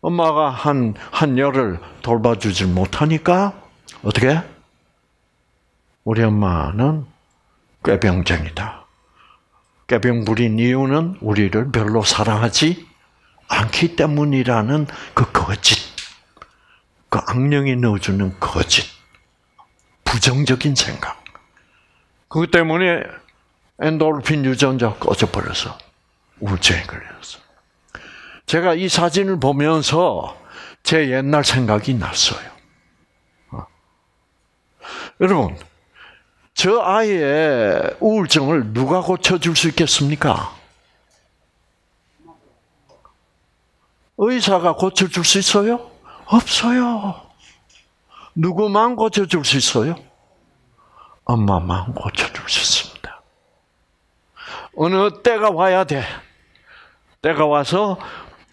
엄마가 한, 한 열을 돌봐주질 못하니까, 어떻게? 우리 엄마는 꾀병쟁이다. 꾀병 부린 이유는 우리를 별로 사랑하지 않기 때문이라는 그 거짓, 그 악령이 넣어주는 거짓, 부정적인 생각. 그것 때문에 엔도르핀 유전자 꺼져버려서 우울증에 걸렸어. 제가 이 사진을 보면서 제 옛날 생각이 났어요. 어. 여러분, 저 아이의 우울증을 누가 고쳐줄 수 있겠습니까? 의사가 고쳐줄 수 있어요? 없어요. 누구만 고쳐줄 수 있어요? 엄마만 고쳐줄 수 있습니다. 어느 때가 와야 돼. 때가 와서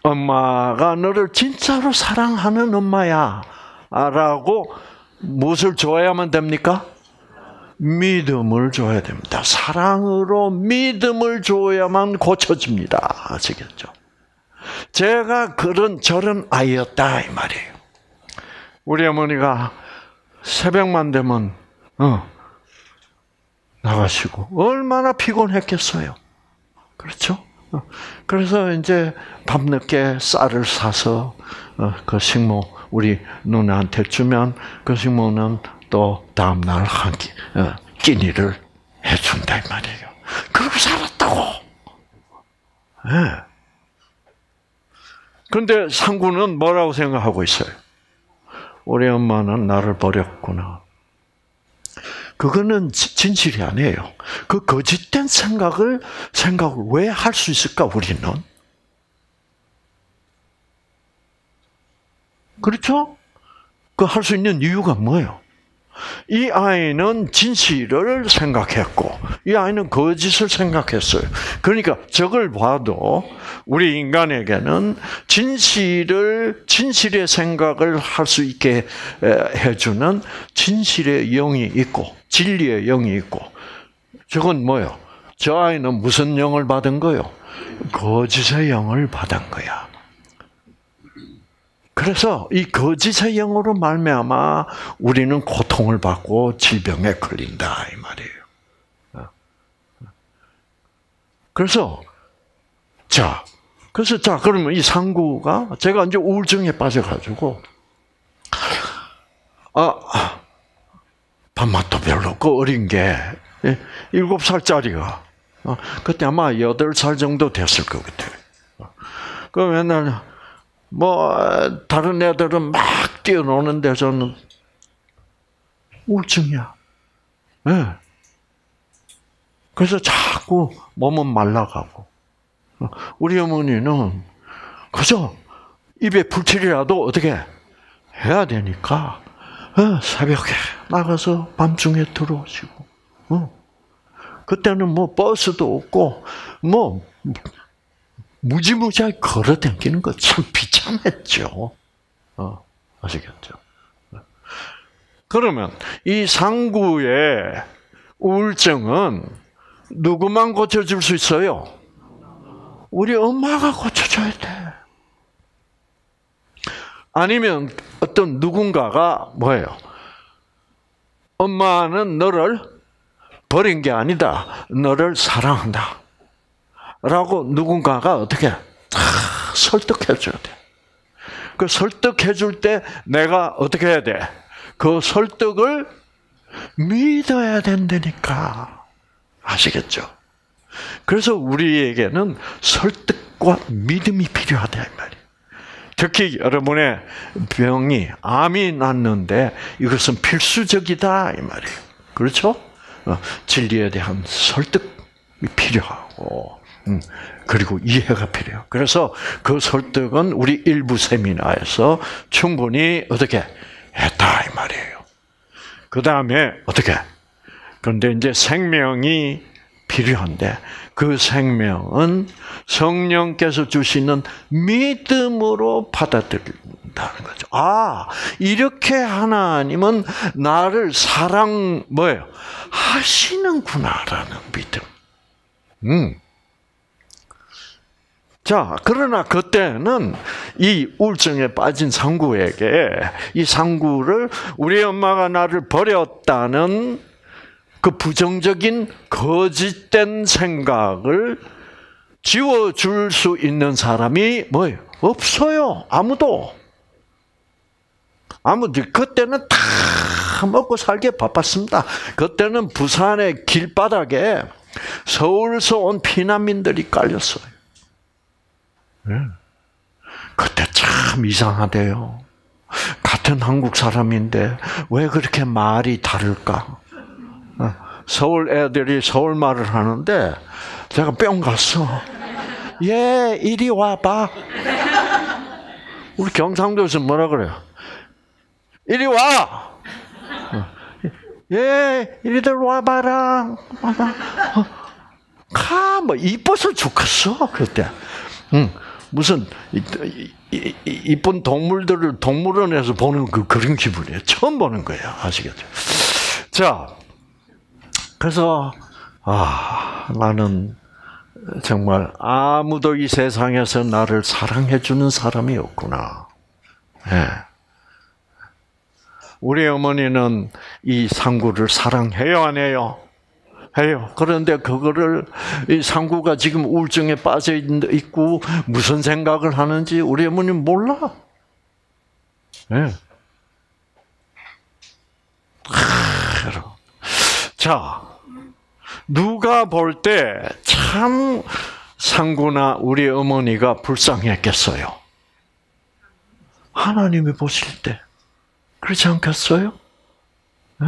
엄마가 너를 진짜로 사랑하는 엄마야. 라고 무엇을 줘야만 됩니까? 믿음을 줘야 됩니다. 사랑으로 믿음을 줘야만 고쳐집니다. 아시겠죠? 제가 그런 저런 아이였다 이 말이에요. 우리 어머니가 새벽만 되면 어, 나가시고 얼마나 피곤했겠어요. 그렇죠? 어, 그래서 이제 밤늦게 쌀을 사서 어, 그 식모 우리 누나한테 주면 그 식모는 또 다음 날한 끼, 어, 끼니를 해준다 이 말이에요. 그러고 살았다고. 네. 근데 상구는 뭐라고 생각하고 있어요? 우리 엄마는 나를 버렸구나. 그거는 진실이 아니에요. 그 거짓된 생각을 생각을 왜 할 수 있을까 우리는? 그렇죠? 그 할 수 있는 이유가 뭐예요? 이 아이는 진실을 생각했고, 이 아이는 거짓을 생각했어요. 그러니까 저걸 봐도 우리 인간에게는 진실을, 진실의 생각을 할 수 있게 해주는 진실의 영이 있고, 진리의 영이 있고, 저건 뭐요? 저 아이는 무슨 영을 받은 거요? 거짓의 영을 받은 거야. 그래서 이 거짓의 영으로 말미암아 우리는 고통을 받고 질병에 걸린다 이 말이에요. 어. 그래서 자, 그래서 자 그러면 이 상구가 제가 이제 우울증에 빠져가지고 아 밥맛도 별로 없고 어린 게 예, 일곱 살짜리가 어, 그때 아마 여덟 살 정도 됐을 것 같아요. 어. 그 맨날 뭐 다른 애들은 막 뛰어노는데 저는 우울증이야. 네. 그래서 자꾸 몸은 말라가고 우리 어머니는 그저 입에 불칠이라도 어떻게 해야 되니까 어, 새벽에 나가서 밤중에 들어오시고 어. 그때는 뭐 버스도 없고 뭐 무지무지하게 걸어 다니는 거 참 했죠. 어, 아시겠죠? 그러면 이 상구의 우울증은 누구만 고쳐줄 수 있어요? 우리 엄마가 고쳐줘야 돼. 아니면 어떤 누군가가 뭐예요? 엄마는 너를 버린 게 아니다. 너를 사랑한다. 라고 누군가가 어떻게 다 설득해 줘야 돼. 그 설득해 줄 때 내가 어떻게 해야 돼? 그 설득을 믿어야 된다니까. 아시겠죠? 그래서 우리에게는 설득과 믿음이 필요하다 이 말이에요. 특히 여러분의 병이 암이 났는데 이것은 필수적이다 이 말이에요. 그렇죠? 어, 진리에 대한 설득이 필요하고 음, 그리고 이해가 필요해요. 그래서 그 설득은 우리 일부 세미나에서 충분히 어떻게 했다 이 말이에요. 그 다음에 어떻게? 그런데 이제 생명이 필요한데 그 생명은 성령께서 주시는 믿음으로 받아들인다는 거죠. 아 이렇게 하나님은 나를 사랑 뭐예요? 하시는구나라는 믿음. 음. 자, 그러나 그때는 이 우울증에 빠진 상구에게 이 상구를 우리 엄마가 나를 버렸다는 그 부정적인 거짓된 생각을 지워줄 수 있는 사람이 뭐예요? 없어요. 아무도. 아무도. 그때는 다 먹고 살기 바빴습니다. 그때는 부산의 길바닥에 서울서 온 피난민들이 깔렸어요. 네. 그때 참 이상하대요. 같은 한국 사람인데 왜 그렇게 말이 다를까? 어, 서울 애들이 서울 말을 하는데 제가 뿅 갔어. 예, 이리 와봐. 우리 경상도에서 뭐라 그래요? 이리 와. 어, 예, 이리들 와봐라. 어, 가, 뭐 이뻐서 죽겠어 그때. 응. 무슨 이쁜 동물들을 동물원에서 보는 그 그런 기분이에요. 처음 보는 거예요. 아시겠죠? 자, 그래서 아 나는 정말 아무도 이 세상에서 나를 사랑해 주는 사람이 없구나. 네. 우리 어머니는 이 상구를 사랑해요, 안 해요? 해요. 그런데 그거를 이 상구가 지금 우울증에 빠져 있고 무슨 생각을 하는지 우리 어머니 몰라. 네. 자, 누가 볼 때 참 상구나 우리 어머니가 불쌍했겠어요. 하나님이 보실 때 그렇지 않겠어요? 네.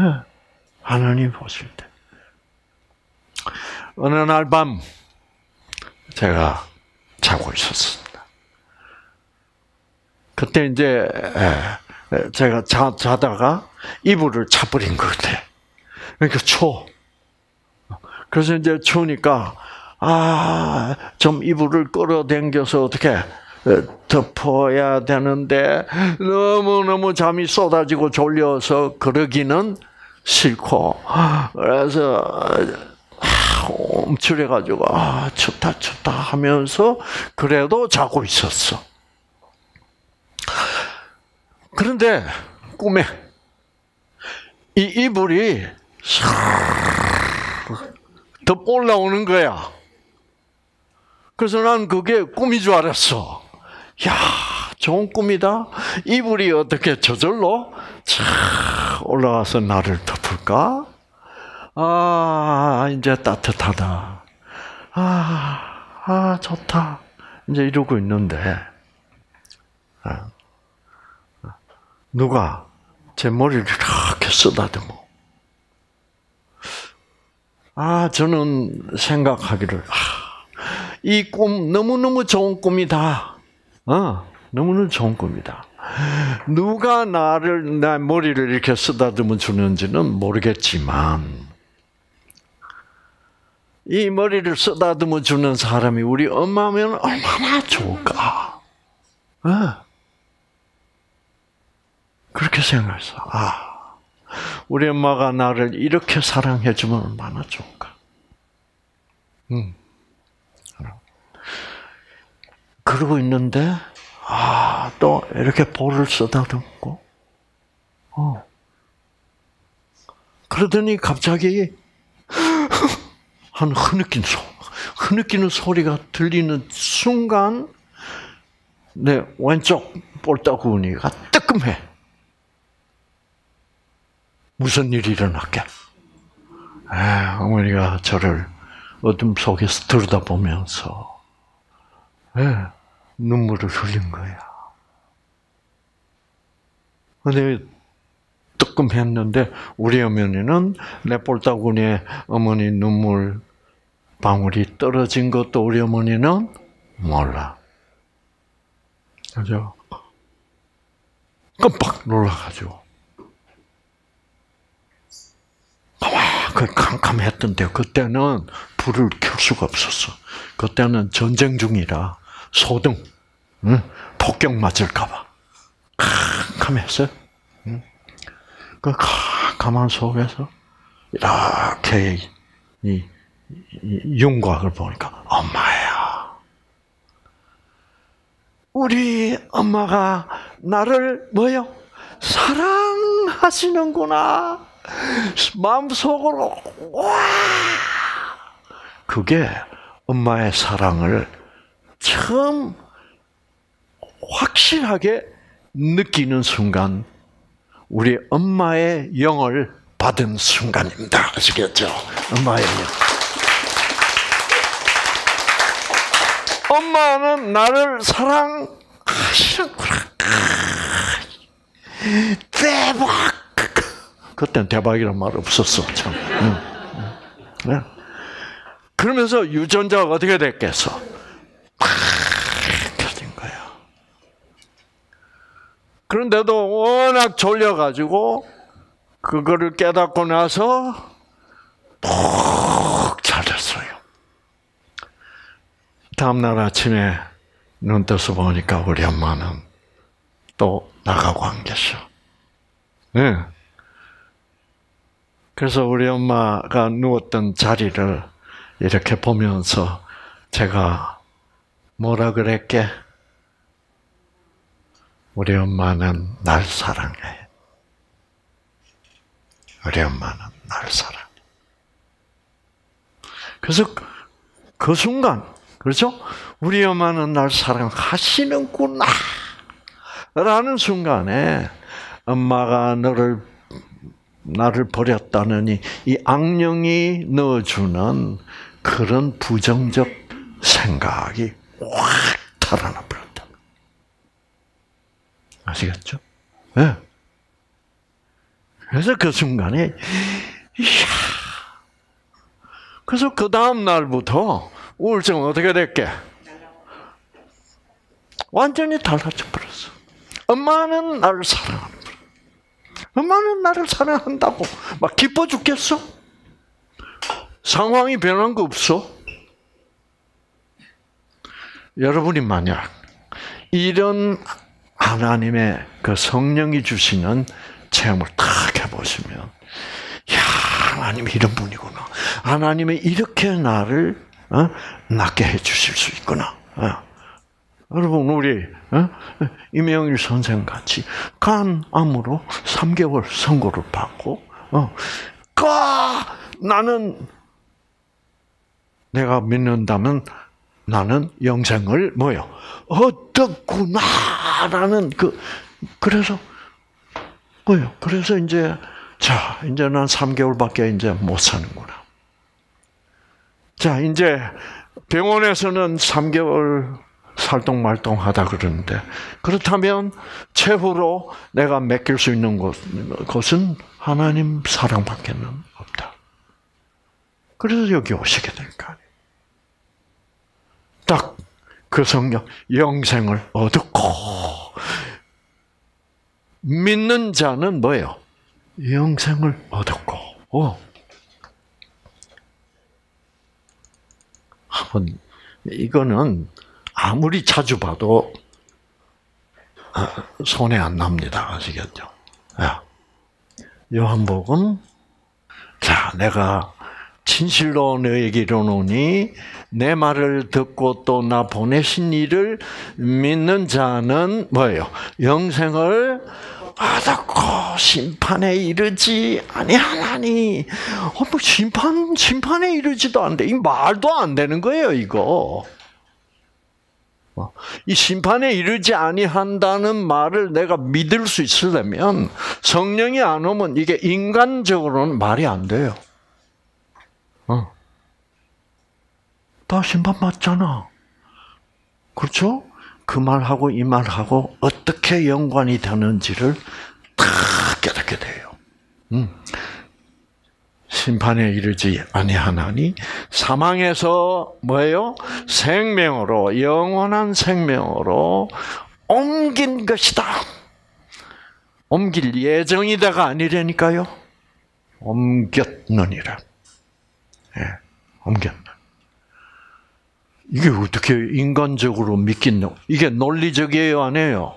하나님 보실 때. 어느 날 밤 제가 자고 있었습니다. 그때 이제 제가 자, 자다가 이불을 차버린 것 같아. 그러니까 추워. 그래서 이제 추우니까 아, 좀 이불을 끌어당겨서 어떻게 덮어야 되는데 너무너무 잠이 쏟아지고 졸려서 그러기는 싫고 그래서 움츠려가지고 아 춥다 춥다 하면서 그래도 자고 있었어. 그런데 꿈에 이 이불이 더 올라오는 거야. 그래서 난 그게 꿈인 줄 알았어. 야, 좋은 꿈이다. 이불이 어떻게 저절로 차 올라와서 나를 덮을까? 아, 이제 따뜻하다. 아, 아, 좋다. 이제 이러고 있는데, 아, 누가 제 머리를 이렇게 쓰다듬어. 아, 저는 생각하기를, 아, 이 꿈 너무너무 좋은 꿈이다. 어, 너무너무 좋은 꿈이다. 누가 나를, 내 머리를 이렇게 쓰다듬어 주는지는 모르겠지만, 이 머리를 쓰다듬어 주는 사람이 우리 엄마면 얼마나 좋을까. 네. 그렇게 생각해서 아 우리 엄마가 나를 이렇게 사랑해 주면 얼마나 좋을까. 음. 그러고 있는데 아 또 이렇게 볼을 쓰다듬고 어. 그러더니 갑자기 한 흐느낀 소, 흐느끼는 소리가 들리는 순간 내 왼쪽 볼따구니가 뜨끔해. 무슨 일이 일어났게? 에, 어머니가 저를 어둠 속에서 들여다보면서 에, 눈물을 흘린 거야. 근데 뜨끔했는데 우리 어머니는 내 볼따구니에 어머니 눈물 방울이 떨어진 것도 우리 어머니는 몰라. 그죠? 깜빡 놀라가지고. 그 캄캄했던데 그때는 불을 켤 수가 없었어. 그때는 전쟁 중이라 소등, 응? 폭격 맞을까봐 캄캄했어요. 응? 그 가만 속에서 이렇게 이, 이 윤곽을 보니까 엄마야. 우리 엄마가 나를 뭐요? 사랑하시는구나. 마음속으로 와. 그게 엄마의 사랑을 처음 확실하게 느끼는 순간 우리 엄마의 영을 받은 순간입니다. 아시겠죠? 엄마의 영. 엄마는 나를 사랑하시는구나. 대박! 그땐 대박이란 말 없었어, 참. 네. 그러면서 유전자가 어떻게 됐겠어? 그런데도 워낙 졸려가지고 그거를 깨닫고 나서 푹 잘했어요. 다음날 아침에 눈 떠서 보니까 우리 엄마는 또 나가고 안 계셔. 네. 그래서 우리 엄마가 누웠던 자리를 이렇게 보면서 제가 뭐라 그랬게? 우리 엄마는 날 사랑해. 우리 엄마는 날 사랑해. 그래서 그 순간, 그렇죠? 우리 엄마는 날 사랑하시는구나. 라는 순간에 엄마가 너를 나를 버렸다느니 이 악령이 넣어주는 그런 부정적 생각이 확 달아나. 아시겠죠? 네. 그래서 그 순간에 이야. 그래서 그 다음 날부터 우울증 어떻게 됐게? 완전히 달라져 버렸어. 엄마는 나를 사랑하는. 엄마는 나를 사랑한다고 막 기뻐 죽겠어? 상황이 변한 거 없어? 여러분이 만약 이런 하나님의 그 성령이 주시는 체험을 딱 해보시면, 야 하나님이 이런 분이구나. 하나님이 이렇게 나를 어? 낫게 해주실 수 있구나. 어. 여러분 우리 어? 이명일 선생 같이 간 암으로 3개월 선고를 받고, 어, 까 나는 내가 믿는다면 나는 영생을 뭐요? 얻었구나라는 그 그래서 뭐요? 그래서 이제 자 이제 난 3개월밖에 이제 못 사는구나. 자 이제 병원에서는 3개월 살동말동 하다 그러는데 그렇다면 최후로 내가 맡길 수 있는 것, 것은 하나님 사랑밖에는 없다. 그래서 여기 오시게 된 거 아니에요. 딱 그 성령 영생을 얻고 믿는 자는 뭐예요? 영생을 얻었고 어. 한번 이거는 아무리 자주 봐도 어, 손에 안 납니다. 아시겠죠? 요한복음 자 내가 진실로 너에게 이르노니 내 말을 듣고 또 나 보내신 이를 믿는 자는 뭐예요? 영생을 받았고 심판에 이르지 아니하나니 어, 뭐 심판 심판에 이르지도 않는데 이 말도 안 되는 거예요 이거. 어, 이 심판에 이르지 아니한다는 말을 내가 믿을 수 있으려면 성령이 안 오면 이게 인간적으로는 말이 안 돼요. 어. 다 심판 받잖아. 그렇죠? 그 말하고 이 말하고 어떻게 연관이 되는지를 다 깨닫게 돼요. 음. 심판에 이르지 아니하나니 사망에서 뭐예요? 생명으로 영원한 생명으로 옮긴 것이다. 옮길 예정이다가 아니라니까요. 옮겼느니라. 예, 옮겼. 이게 어떻게 인간적으로 믿겠노? 이게 논리적이에요, 아니에요?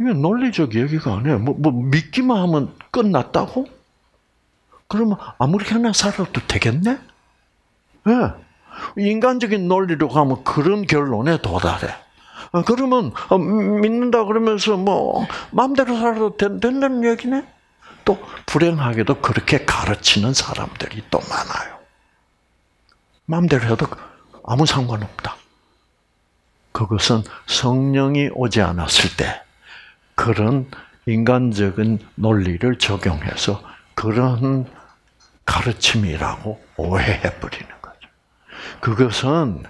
이게 논리적 얘기가 아니에요. 뭐, 뭐 믿기만 하면 끝났다고? 그러면 아무렇게나 살아도 되겠네? 예. 네. 인간적인 논리로 가면 그런 결론에 도달해. 어, 그러면 어, 믿는다 그러면서 뭐 마음대로 살아도 된다는 얘기네? 또 불행하게도 그렇게 가르치는 사람들이 또 많아요. 마음대로 해도 아무 상관없다. 그것은 성령이 오지 않았을 때 그런 인간적인 논리를 적용해서 그런 가르침이라고 오해해 버리는 거죠. 그것은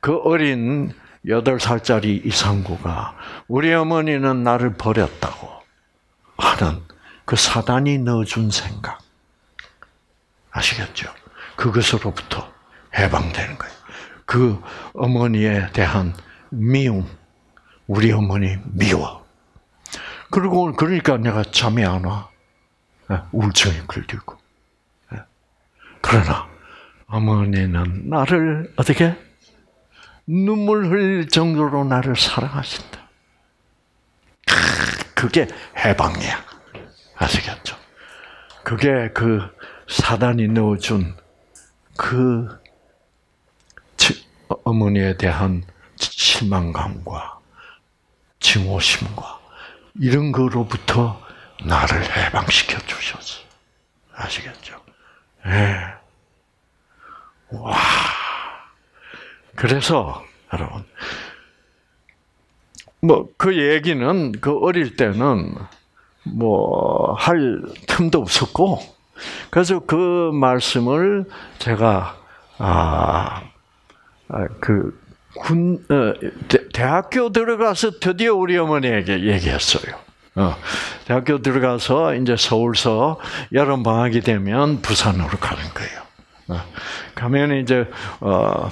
그 어린 여덟 살짜리 이상구가 우리 어머니는 나를 버렸다고 하는 그 사단이 넣어준 생각. 아시겠죠? 그것으로부터 해방되는 거예요. 그 어머니에 대한 미움, 우리 어머니 미워. 그리고 그러니까 내가 잠이 안 와. 예, 우울증이 걸리고. 예. 그러나 어머니는 나를 어떻게 눈물 흘릴 정도로 나를 사랑하신다. 그게 해방이야. 아시겠죠? 그게 그 사단이 넣어준 그 어머니에 대한 실망감과 증오심과 이런 거로부터 나를 해방시켜 주셨어. 아시겠죠? 예. 네. 와. 그래서 여러분 뭐 그 얘기는 그 어릴 때는 뭐 할 틈도 없었고 그래서 그 말씀을 제가 아 아, 그 군, 어, 대, 학교 들어가서 드디어 우리 어머니에게 얘기했어요. 어, 대학교 들어가서 이제 서울서 여름 방학이 되면 부산으로 가는 거예요. 어, 가면 이제 어,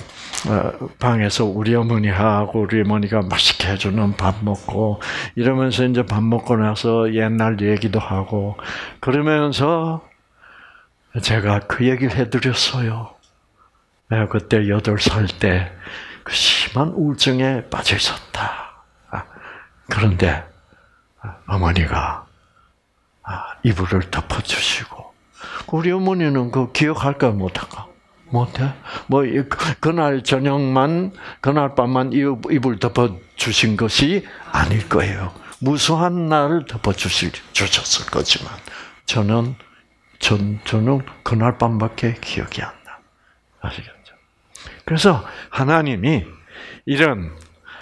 어, 방에서 우리 어머니하고 우리 어머니가 맛있게 해주는 밥 먹고 이러면서 이제 밥 먹고 나서 옛날 얘기도 하고 그러면서 제가 그 얘기를 해드렸어요. 내가 그때 여덟 살 때 그 심한 우울증에 빠져 있었다. 아, 그런데 어머니가 아, 이불을 덮어주시고 우리 어머니는 그 기억할까 못할까? 못해? 뭐 그날 저녁만 그날 밤만 이불 덮어 주신 것이 아닐 거예요. 무수한 날을 덮어 주실 주셨을 거지만 저는 전 저는 그날 밤밖에 기억이 안 나. 아시겠죠? 그래서 하나님이 이런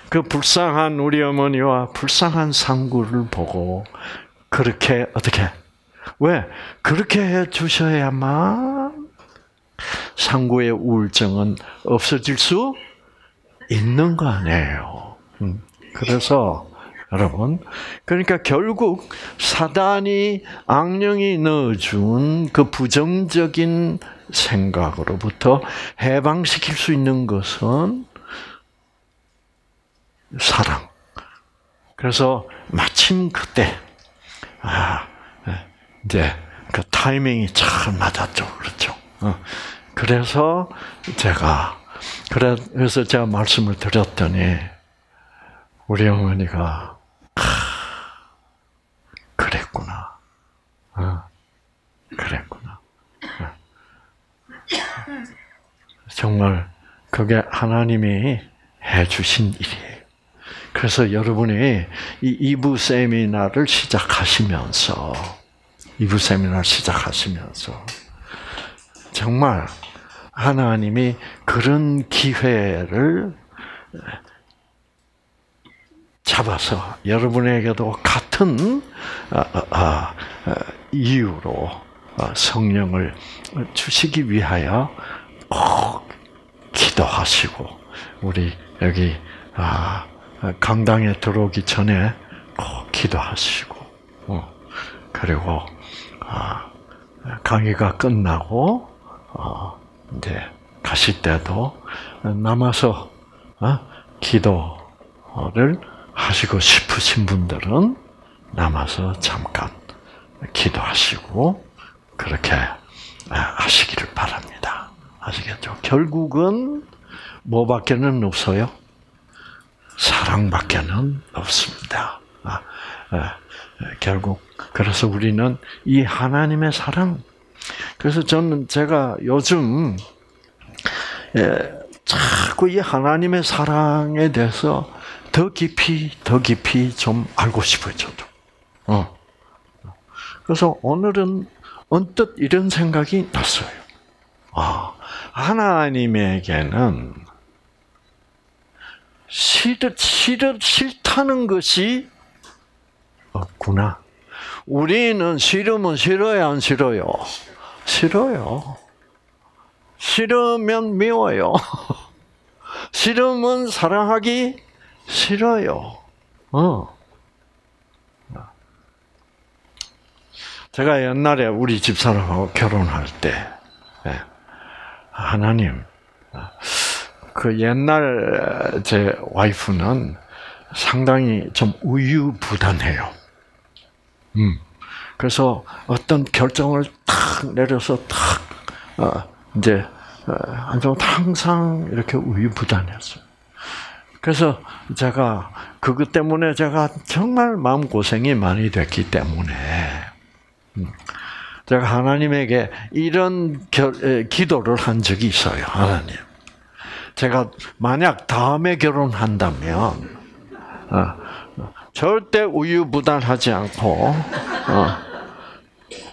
그 불쌍한 우리 어머니와 불쌍한 상구를 보고 그렇게 어떻게 왜 그렇게 해 주셔야만 상구의 우울증은 없어질 수 있는 거 아니에요. 음, 그래서 여러분, 그러니까 결국 사단이 악령이 넣어준 그 부정적인 생각으로부터 해방시킬 수 있는 것은 사랑. 그래서 마침 그때 아 이제 그 타이밍이 잘 맞았죠, 그렇죠. 어, 그래서 제가 그래서 제가 말씀을 드렸더니 우리 어머니가 그랬구나. 어, 그랬구나. 어. 정말 그게 하나님이 해주신 일이에요. 그래서 여러분이 이 2부 세미나를 시작하시면서, 2부 세미나를 시작하시면서, 정말 하나님이 그런 기회를 잡아서 여러분에게도 같은 아, 아, 아, 이유로 성령을 주시기 위하여 꼭 기도하시고 우리 여기 강당에 들어오기 전에 꼭 기도하시고 어, 그리고 강의가 끝나고 어, 이제 가실 때도 남아서 어, 기도를 하시고 싶으신 분들은 남아서 잠깐 기도하시고 그렇게 하시기를 바랍니다. 아시겠죠? 결국은 뭐밖에는 없어요? 사랑밖에는 없습니다. 아, 아, 결국 그래서 우리는 이 하나님의 사랑. 그래서 저는 제가 요즘 예, 자꾸 이 하나님의 사랑에 대해서 더 깊이 더 깊이 좀 알고 싶어요, 저도. 어. 그래서 오늘은 언뜻 이런 생각이 났어요. 아, 하나님에게는 싫, 싫, 싫다는 것이 없구나. 우리는 싫으면 싫어요, 안 싫어요? 싫어요. 싫으면 미워요. 싫으면 사랑하기 싫어요. 어. 제가 옛날에 우리 집사람하고 결혼할 때, 예, 하나님, 그 옛날 제 와이프는 상당히 좀 우유부단해요. 음. 그래서 어떤 결정을 탁 내려서 탁, 어, 이제, 어, 항상 이렇게 우유부단했어요. 그래서 제가 그것 때문에 제가 정말 마음 고생이 많이 됐기 때문에 음, 제가 하나님에게 이런 기도를 한 적이 있어요. 하나님, 제가 만약 다음에 결혼한다면 어, 절대 우유부단하지 않고 어,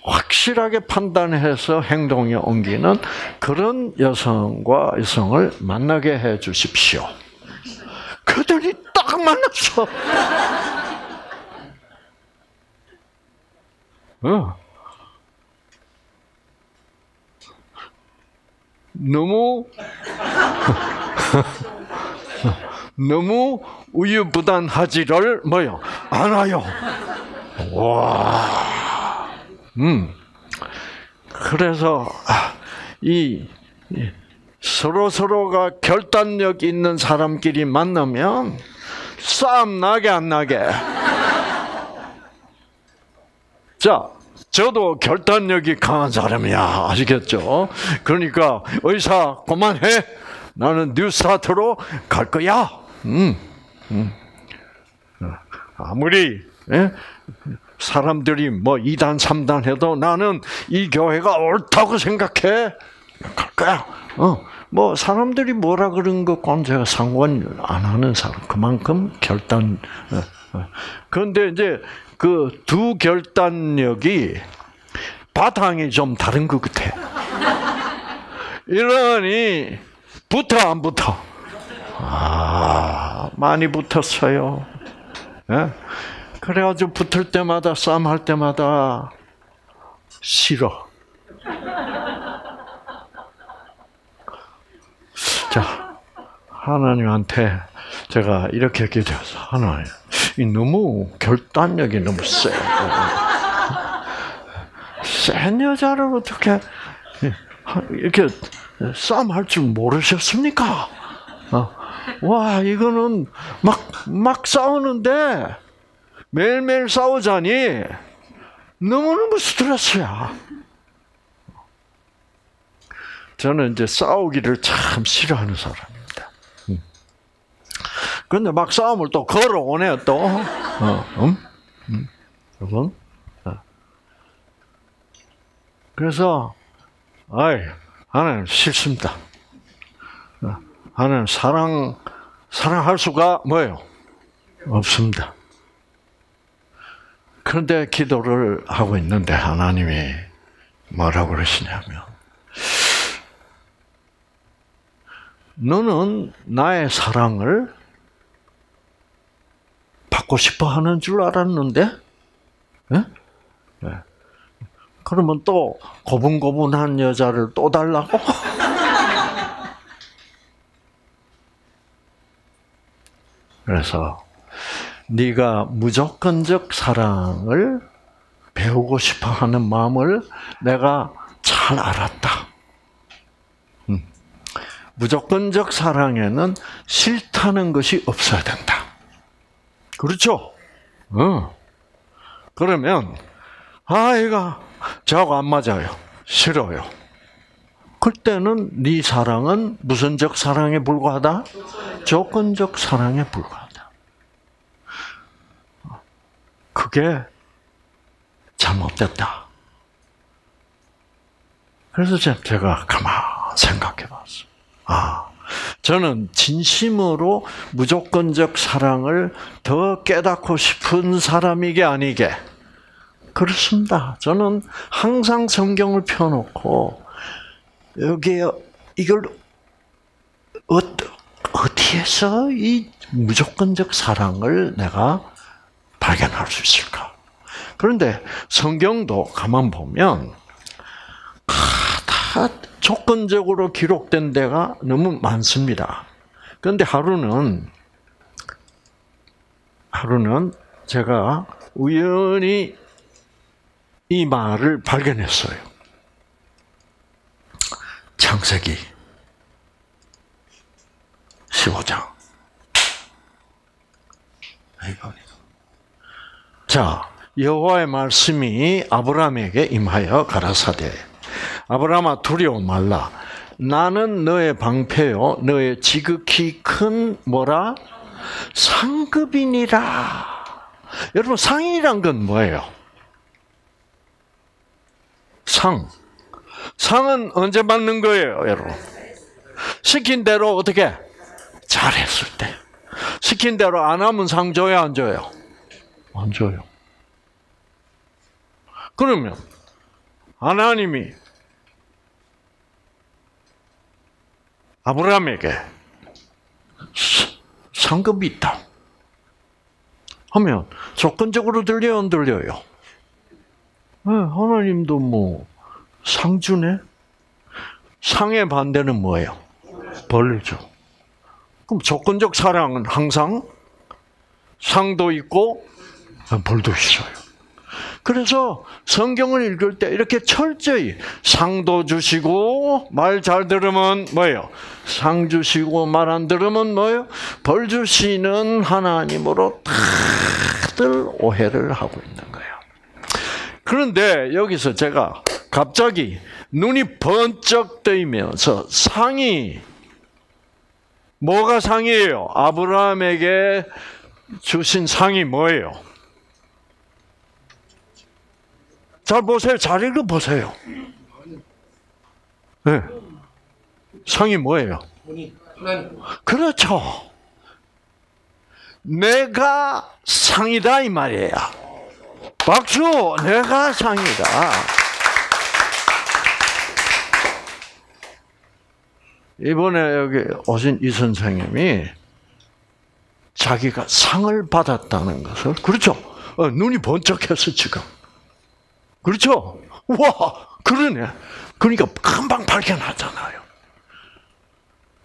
확실하게 판단해서 행동에 옮기는 그런 여성과 여성을 만나게 해 주십시오. 그들이 딱 만났어. 어. 너무 너무 우유부단하지를 뭐요 않아요. 와, 음. 그래서 아, 이 서로 서로가 결단력 있는 사람끼리 만나면 싸움 나게 안 나게. 자, 저도 결단력이 강한 사람이야. 아시겠죠? 그러니까 의사 그만해. 나는 뉴스타트로 갈 거야. 음, 음. 아무리 예? 사람들이 뭐 2단, 3단 해도 나는 이 교회가 옳다고 생각해. 갈 거야. 어. 뭐 사람들이 뭐라 그런 것과는 제가 상관 안 하는 사람. 그만큼 결단. 어, 어. 그런데 이제 그 두 결단력이 바탕이 좀 다른 것 같아. 이러니 붙어 안 붙어? 아 많이 붙었어요. 예? 그래가지고 붙을 때마다 싸움할 때마다 싫어. 자, 하나님한테 제가 이렇게 기도해서 하나님, 이 너무 결단력이 너무 세. 센 여자를 어떻게 이렇게 싸움할 줄 모르셨습니까? 어. 와, 이거는 막, 막 싸우는데 매일매일 싸우자니 너무너무 스트레스야. 저는 이제 싸우기를 참 싫어하는. 음. 그런데 막 싸움을 또 걸어오네요, 또. 어, 음? 음. 여러분. 어. 그래서, 아이, 하나님 싫습니다. 어. 하나님 사랑, 사랑할 수가 뭐예요? 없습니다. 그런데 기도를 하고 있는데 하나님이 뭐라고 그러시냐면, 너는 나의 사랑을 받고 싶어 하는 줄 알았는데, 네? 네. 그러면 또 고분고분한 여자를 또 달라고? 그래서 네가 무조건적 사랑을 배우고 싶어 하는 마음을 내가 잘 알았다. 음. 무조건적 사랑에는 싫다는 것이 없어야 된다. 그렇죠? 어. 그러면 아이가 저하고 안 맞아요. 싫어요. 그때는 네 사랑은 무슨적 사랑에 불과하다? 조건적 사랑에 불과하다. 그게 잘못됐다. 그래서 제가 가만 생각해 봤어요. 아, 저는 진심으로 무조건적 사랑을 더 깨닫고 싶은 사람이게 아니게. 그렇습니다. 저는 항상 성경을 펴놓고, 여기에 이걸, 어, 어디에서 이 무조건적 사랑을 내가 발견할 수 있을까? 그런데 성경도 가만 보면, 다 조건적으로 기록된 데가 너무 많습니다. 그런데 하루는 하루는 제가 우연히 이 말을 발견했어요. 창세기 15장. 자, 여호와의 말씀이 아브라함에게 임하여 가라사대 아브라함아 두려워 말라. 나는 너의 방패요, 너의 지극히 큰 뭐라 상급이니라. 여러분 상이란 건 뭐예요? 상. 상은 언제 받는 거예요, 여러분? 시킨 대로 어떻게 잘했을 때. 시킨 대로 안 하면 상 줘요, 안 줘요? 안 줘요. 그러면 하나님이 아브라함에게 상급이 있다. 하면 조건적으로 들려요, 안 들려요? 네, 하나님도 뭐 상주네. 상의 반대는 뭐예요? 벌죠. 그럼 조건적 사랑은 항상 상도 있고 벌도 있어요. 그래서 성경을 읽을 때 이렇게 철저히 상도 주시고 말 잘 들으면 뭐예요? 상 주시고 말 안 들으면 뭐예요? 벌 주시는 하나님으로 다들 오해를 하고 있는 거예요. 그런데 여기서 제가 갑자기 눈이 번쩍 뜨이면서 상이 뭐가 상이에요? 아브라함에게 주신 상이 뭐예요? 잘 보세요. 잘 읽어 보세요. 네. 상이 뭐예요? 그렇죠. 내가 상이다 이 말이에요. 박수! 내가 상이다. 이번에 여기 오신 이 선생님이 자기가 상을 받았다는 것을 그렇죠. 어, 눈이 번쩍했어 지금. 그렇죠? 와, 그러네. 그러니까 금방 발견하잖아요.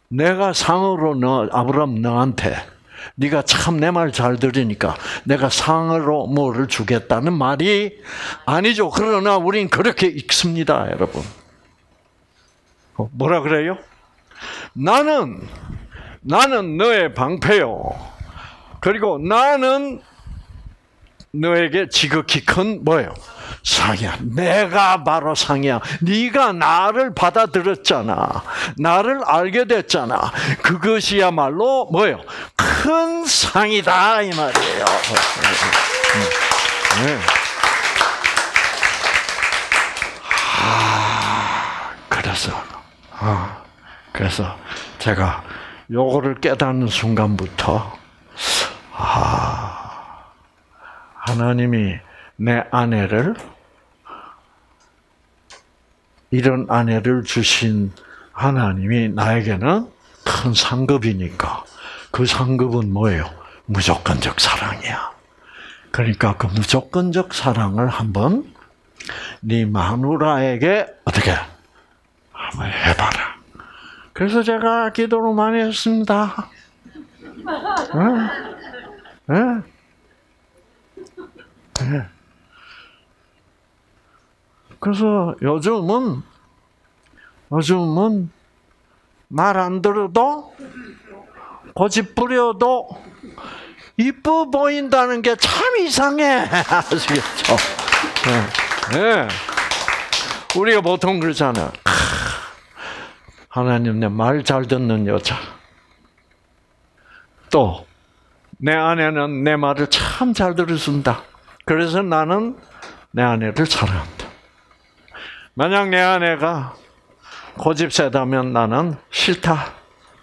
내가 상으로 너 아브라함 너한테 네가 참 내 말 잘 들으니까 내가 상으로 뭐를 주겠다는 말이 아니죠. 그러나 우린 그렇게 읽습니다, 여러분. 어, 뭐라 그래요? 나는 나는 너의 방패요. 그리고 나는 너에게 지극히 큰 뭐예요? 상이야. 내가 바로 상이야. 네가 나를 받아들였잖아. 나를 알게 됐잖아. 그것이야말로 뭐예요? 큰 상이다 이 말이에요. 네. 아, 그래서 아, 그래서 제가 요거를 깨닫는 순간부터 아, 하나님이 내 아내를 이런 아내를 주신 하나님이 나에게는 큰 상급이니까 그 상급은 뭐예요? 무조건적 사랑이야. 그러니까 그 무조건적 사랑을 한번 네 마누라에게 어떻게 한번 해봐라. 그래서 제가 기도를 많이 했습니다. 네? 네? 네. 그래서 요즘은 요즘은 말 안 들어도 고집 부려도 이뻐 보인다는 게 참 이상해 아시겠죠? 네. 네. 우리가 보통 그러잖아. 하나님 내 말 잘 듣는 여자. 또 내 아내는 내 말을 참 잘 들어준다. 그래서 나는 내 아내를 사랑한다. 만약 내 아내가 고집 세다면 나는 싫다.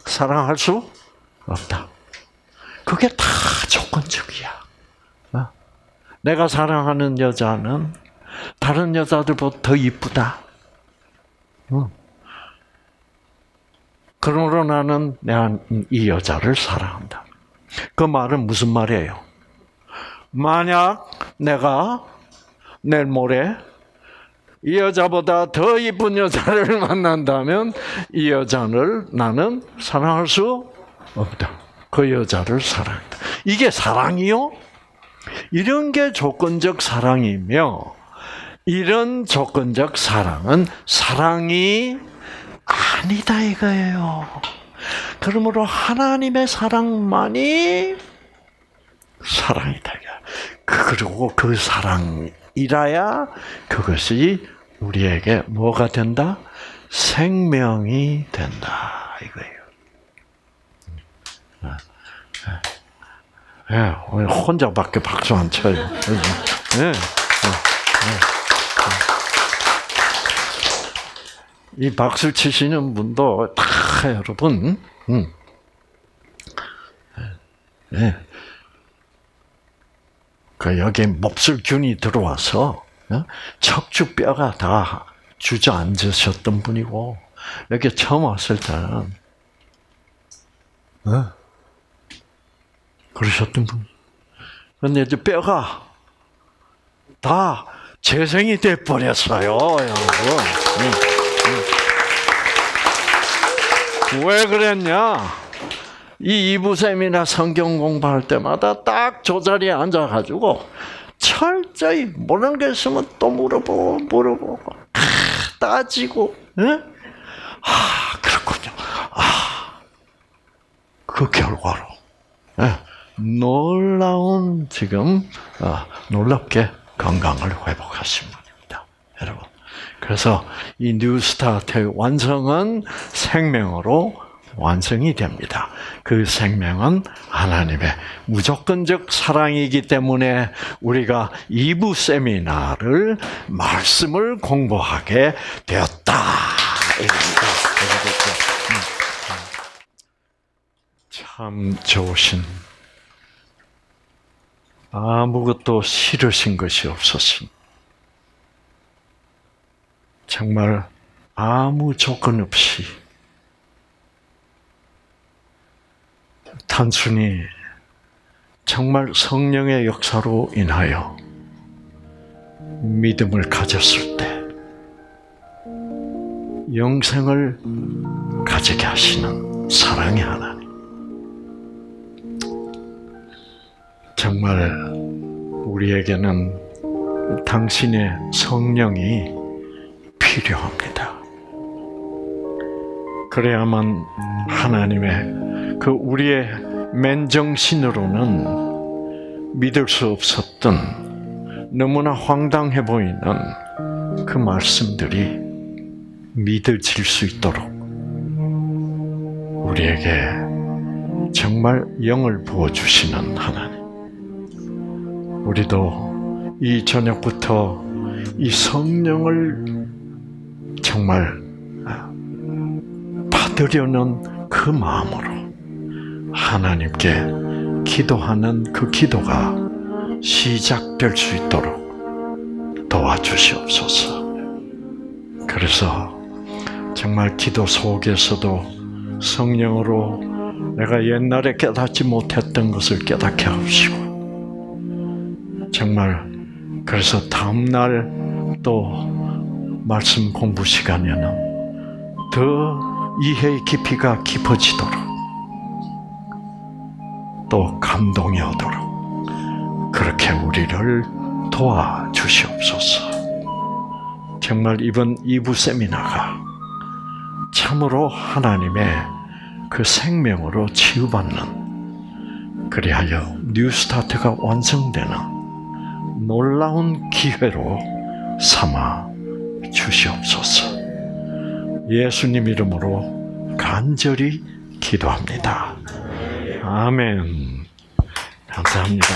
사랑할 수 없다. 그게 다 조건적이야. 어? 내가 사랑하는 여자는 다른 여자들보다 더 이쁘다. 그러므로 나는 이 여자를 사랑한다. 그 말은 무슨 말이에요? 만약 내가 내일 모레 이 여자보다 더 이쁜 여자를 만난다면 이 여자를 나는 사랑할 수 없다. 그 여자를 사랑한다. 이게 사랑이요? 이런 게 조건적 사랑이며 이런 조건적 사랑은 사랑이 아니다 이거예요. 그러므로 하나님의 사랑만이 사랑이다. 그리고 그 사랑이라야 그것이 우리에게 뭐가 된다? 생명이 된다 이거예요. 예, 네, 혼자밖에 박수 안 쳐요. 네, 네, 이 박수 치시는 분도 다 여러분, 음. 네. 그 여기 몹쓸균이 들어와서 어? 척추뼈가 다 주저앉으셨던 분이고 여기 처음 왔을 때는 어? 그러셨던 분. 근데 이제 뼈가 다 재생이 돼 버렸어요, 여러분. 왜 그랬냐? 이 이부쌤이나 성경 공부할 때마다 딱 저 자리에 앉아가지고 철저히 모르는 게 있으면 또 물어보고 물어보고 아, 따지고 응? 아 그렇군요. 아 그 결과로 네, 놀라운 지금 아, 놀랍게 건강을 회복하신 분입니다, 여러분. 그래서 이 뉴스타트의 완성은 생명으로 완성이 됩니다. 그 생명은 하나님의 무조건적 사랑이기 때문에 우리가 2부 세미나를 말씀을 공부하게 되었다. 참 좋으신 아무것도 싫으신 것이 없으신 정말 아무 조건 없이 단순히 정말 성령의 역사로 인하여 믿음을 가졌을 때 영생을 가지게 하시는 사랑의 하나님. 정말 우리에게는 당신의 성령이 필요합니다. 그래야만 하나님의 그 우리의 맨정신으로는 믿을 수 없었던 너무나 황당해 보이는 그 말씀들이 믿어질 수 있도록 우리에게 정말 영을 부어주시는 하나님. 우리도 이 저녁부터 이 성령을 정말 받으려는 그 마음으로 하나님께 기도하는 그 기도가 시작될 수 있도록 도와주시옵소서. 그래서 정말 기도 속에서도 성령으로 내가 옛날에 깨닫지 못했던 것을 깨닫게 하시고 정말 그래서 다음날 또 말씀 공부 시간에는 더 이해의 깊이가 깊어지도록 또 감동이 오도록 그렇게 우리를 도와주시옵소서. 정말 이번 2부 세미나가 참으로 하나님의 그 생명으로 치유받는 그리하여 뉴스타트가 완성되는 놀라운 기회로 삼아 주시옵소서. 예수님 이름으로 간절히 기도합니다. 아멘. 감사합니다.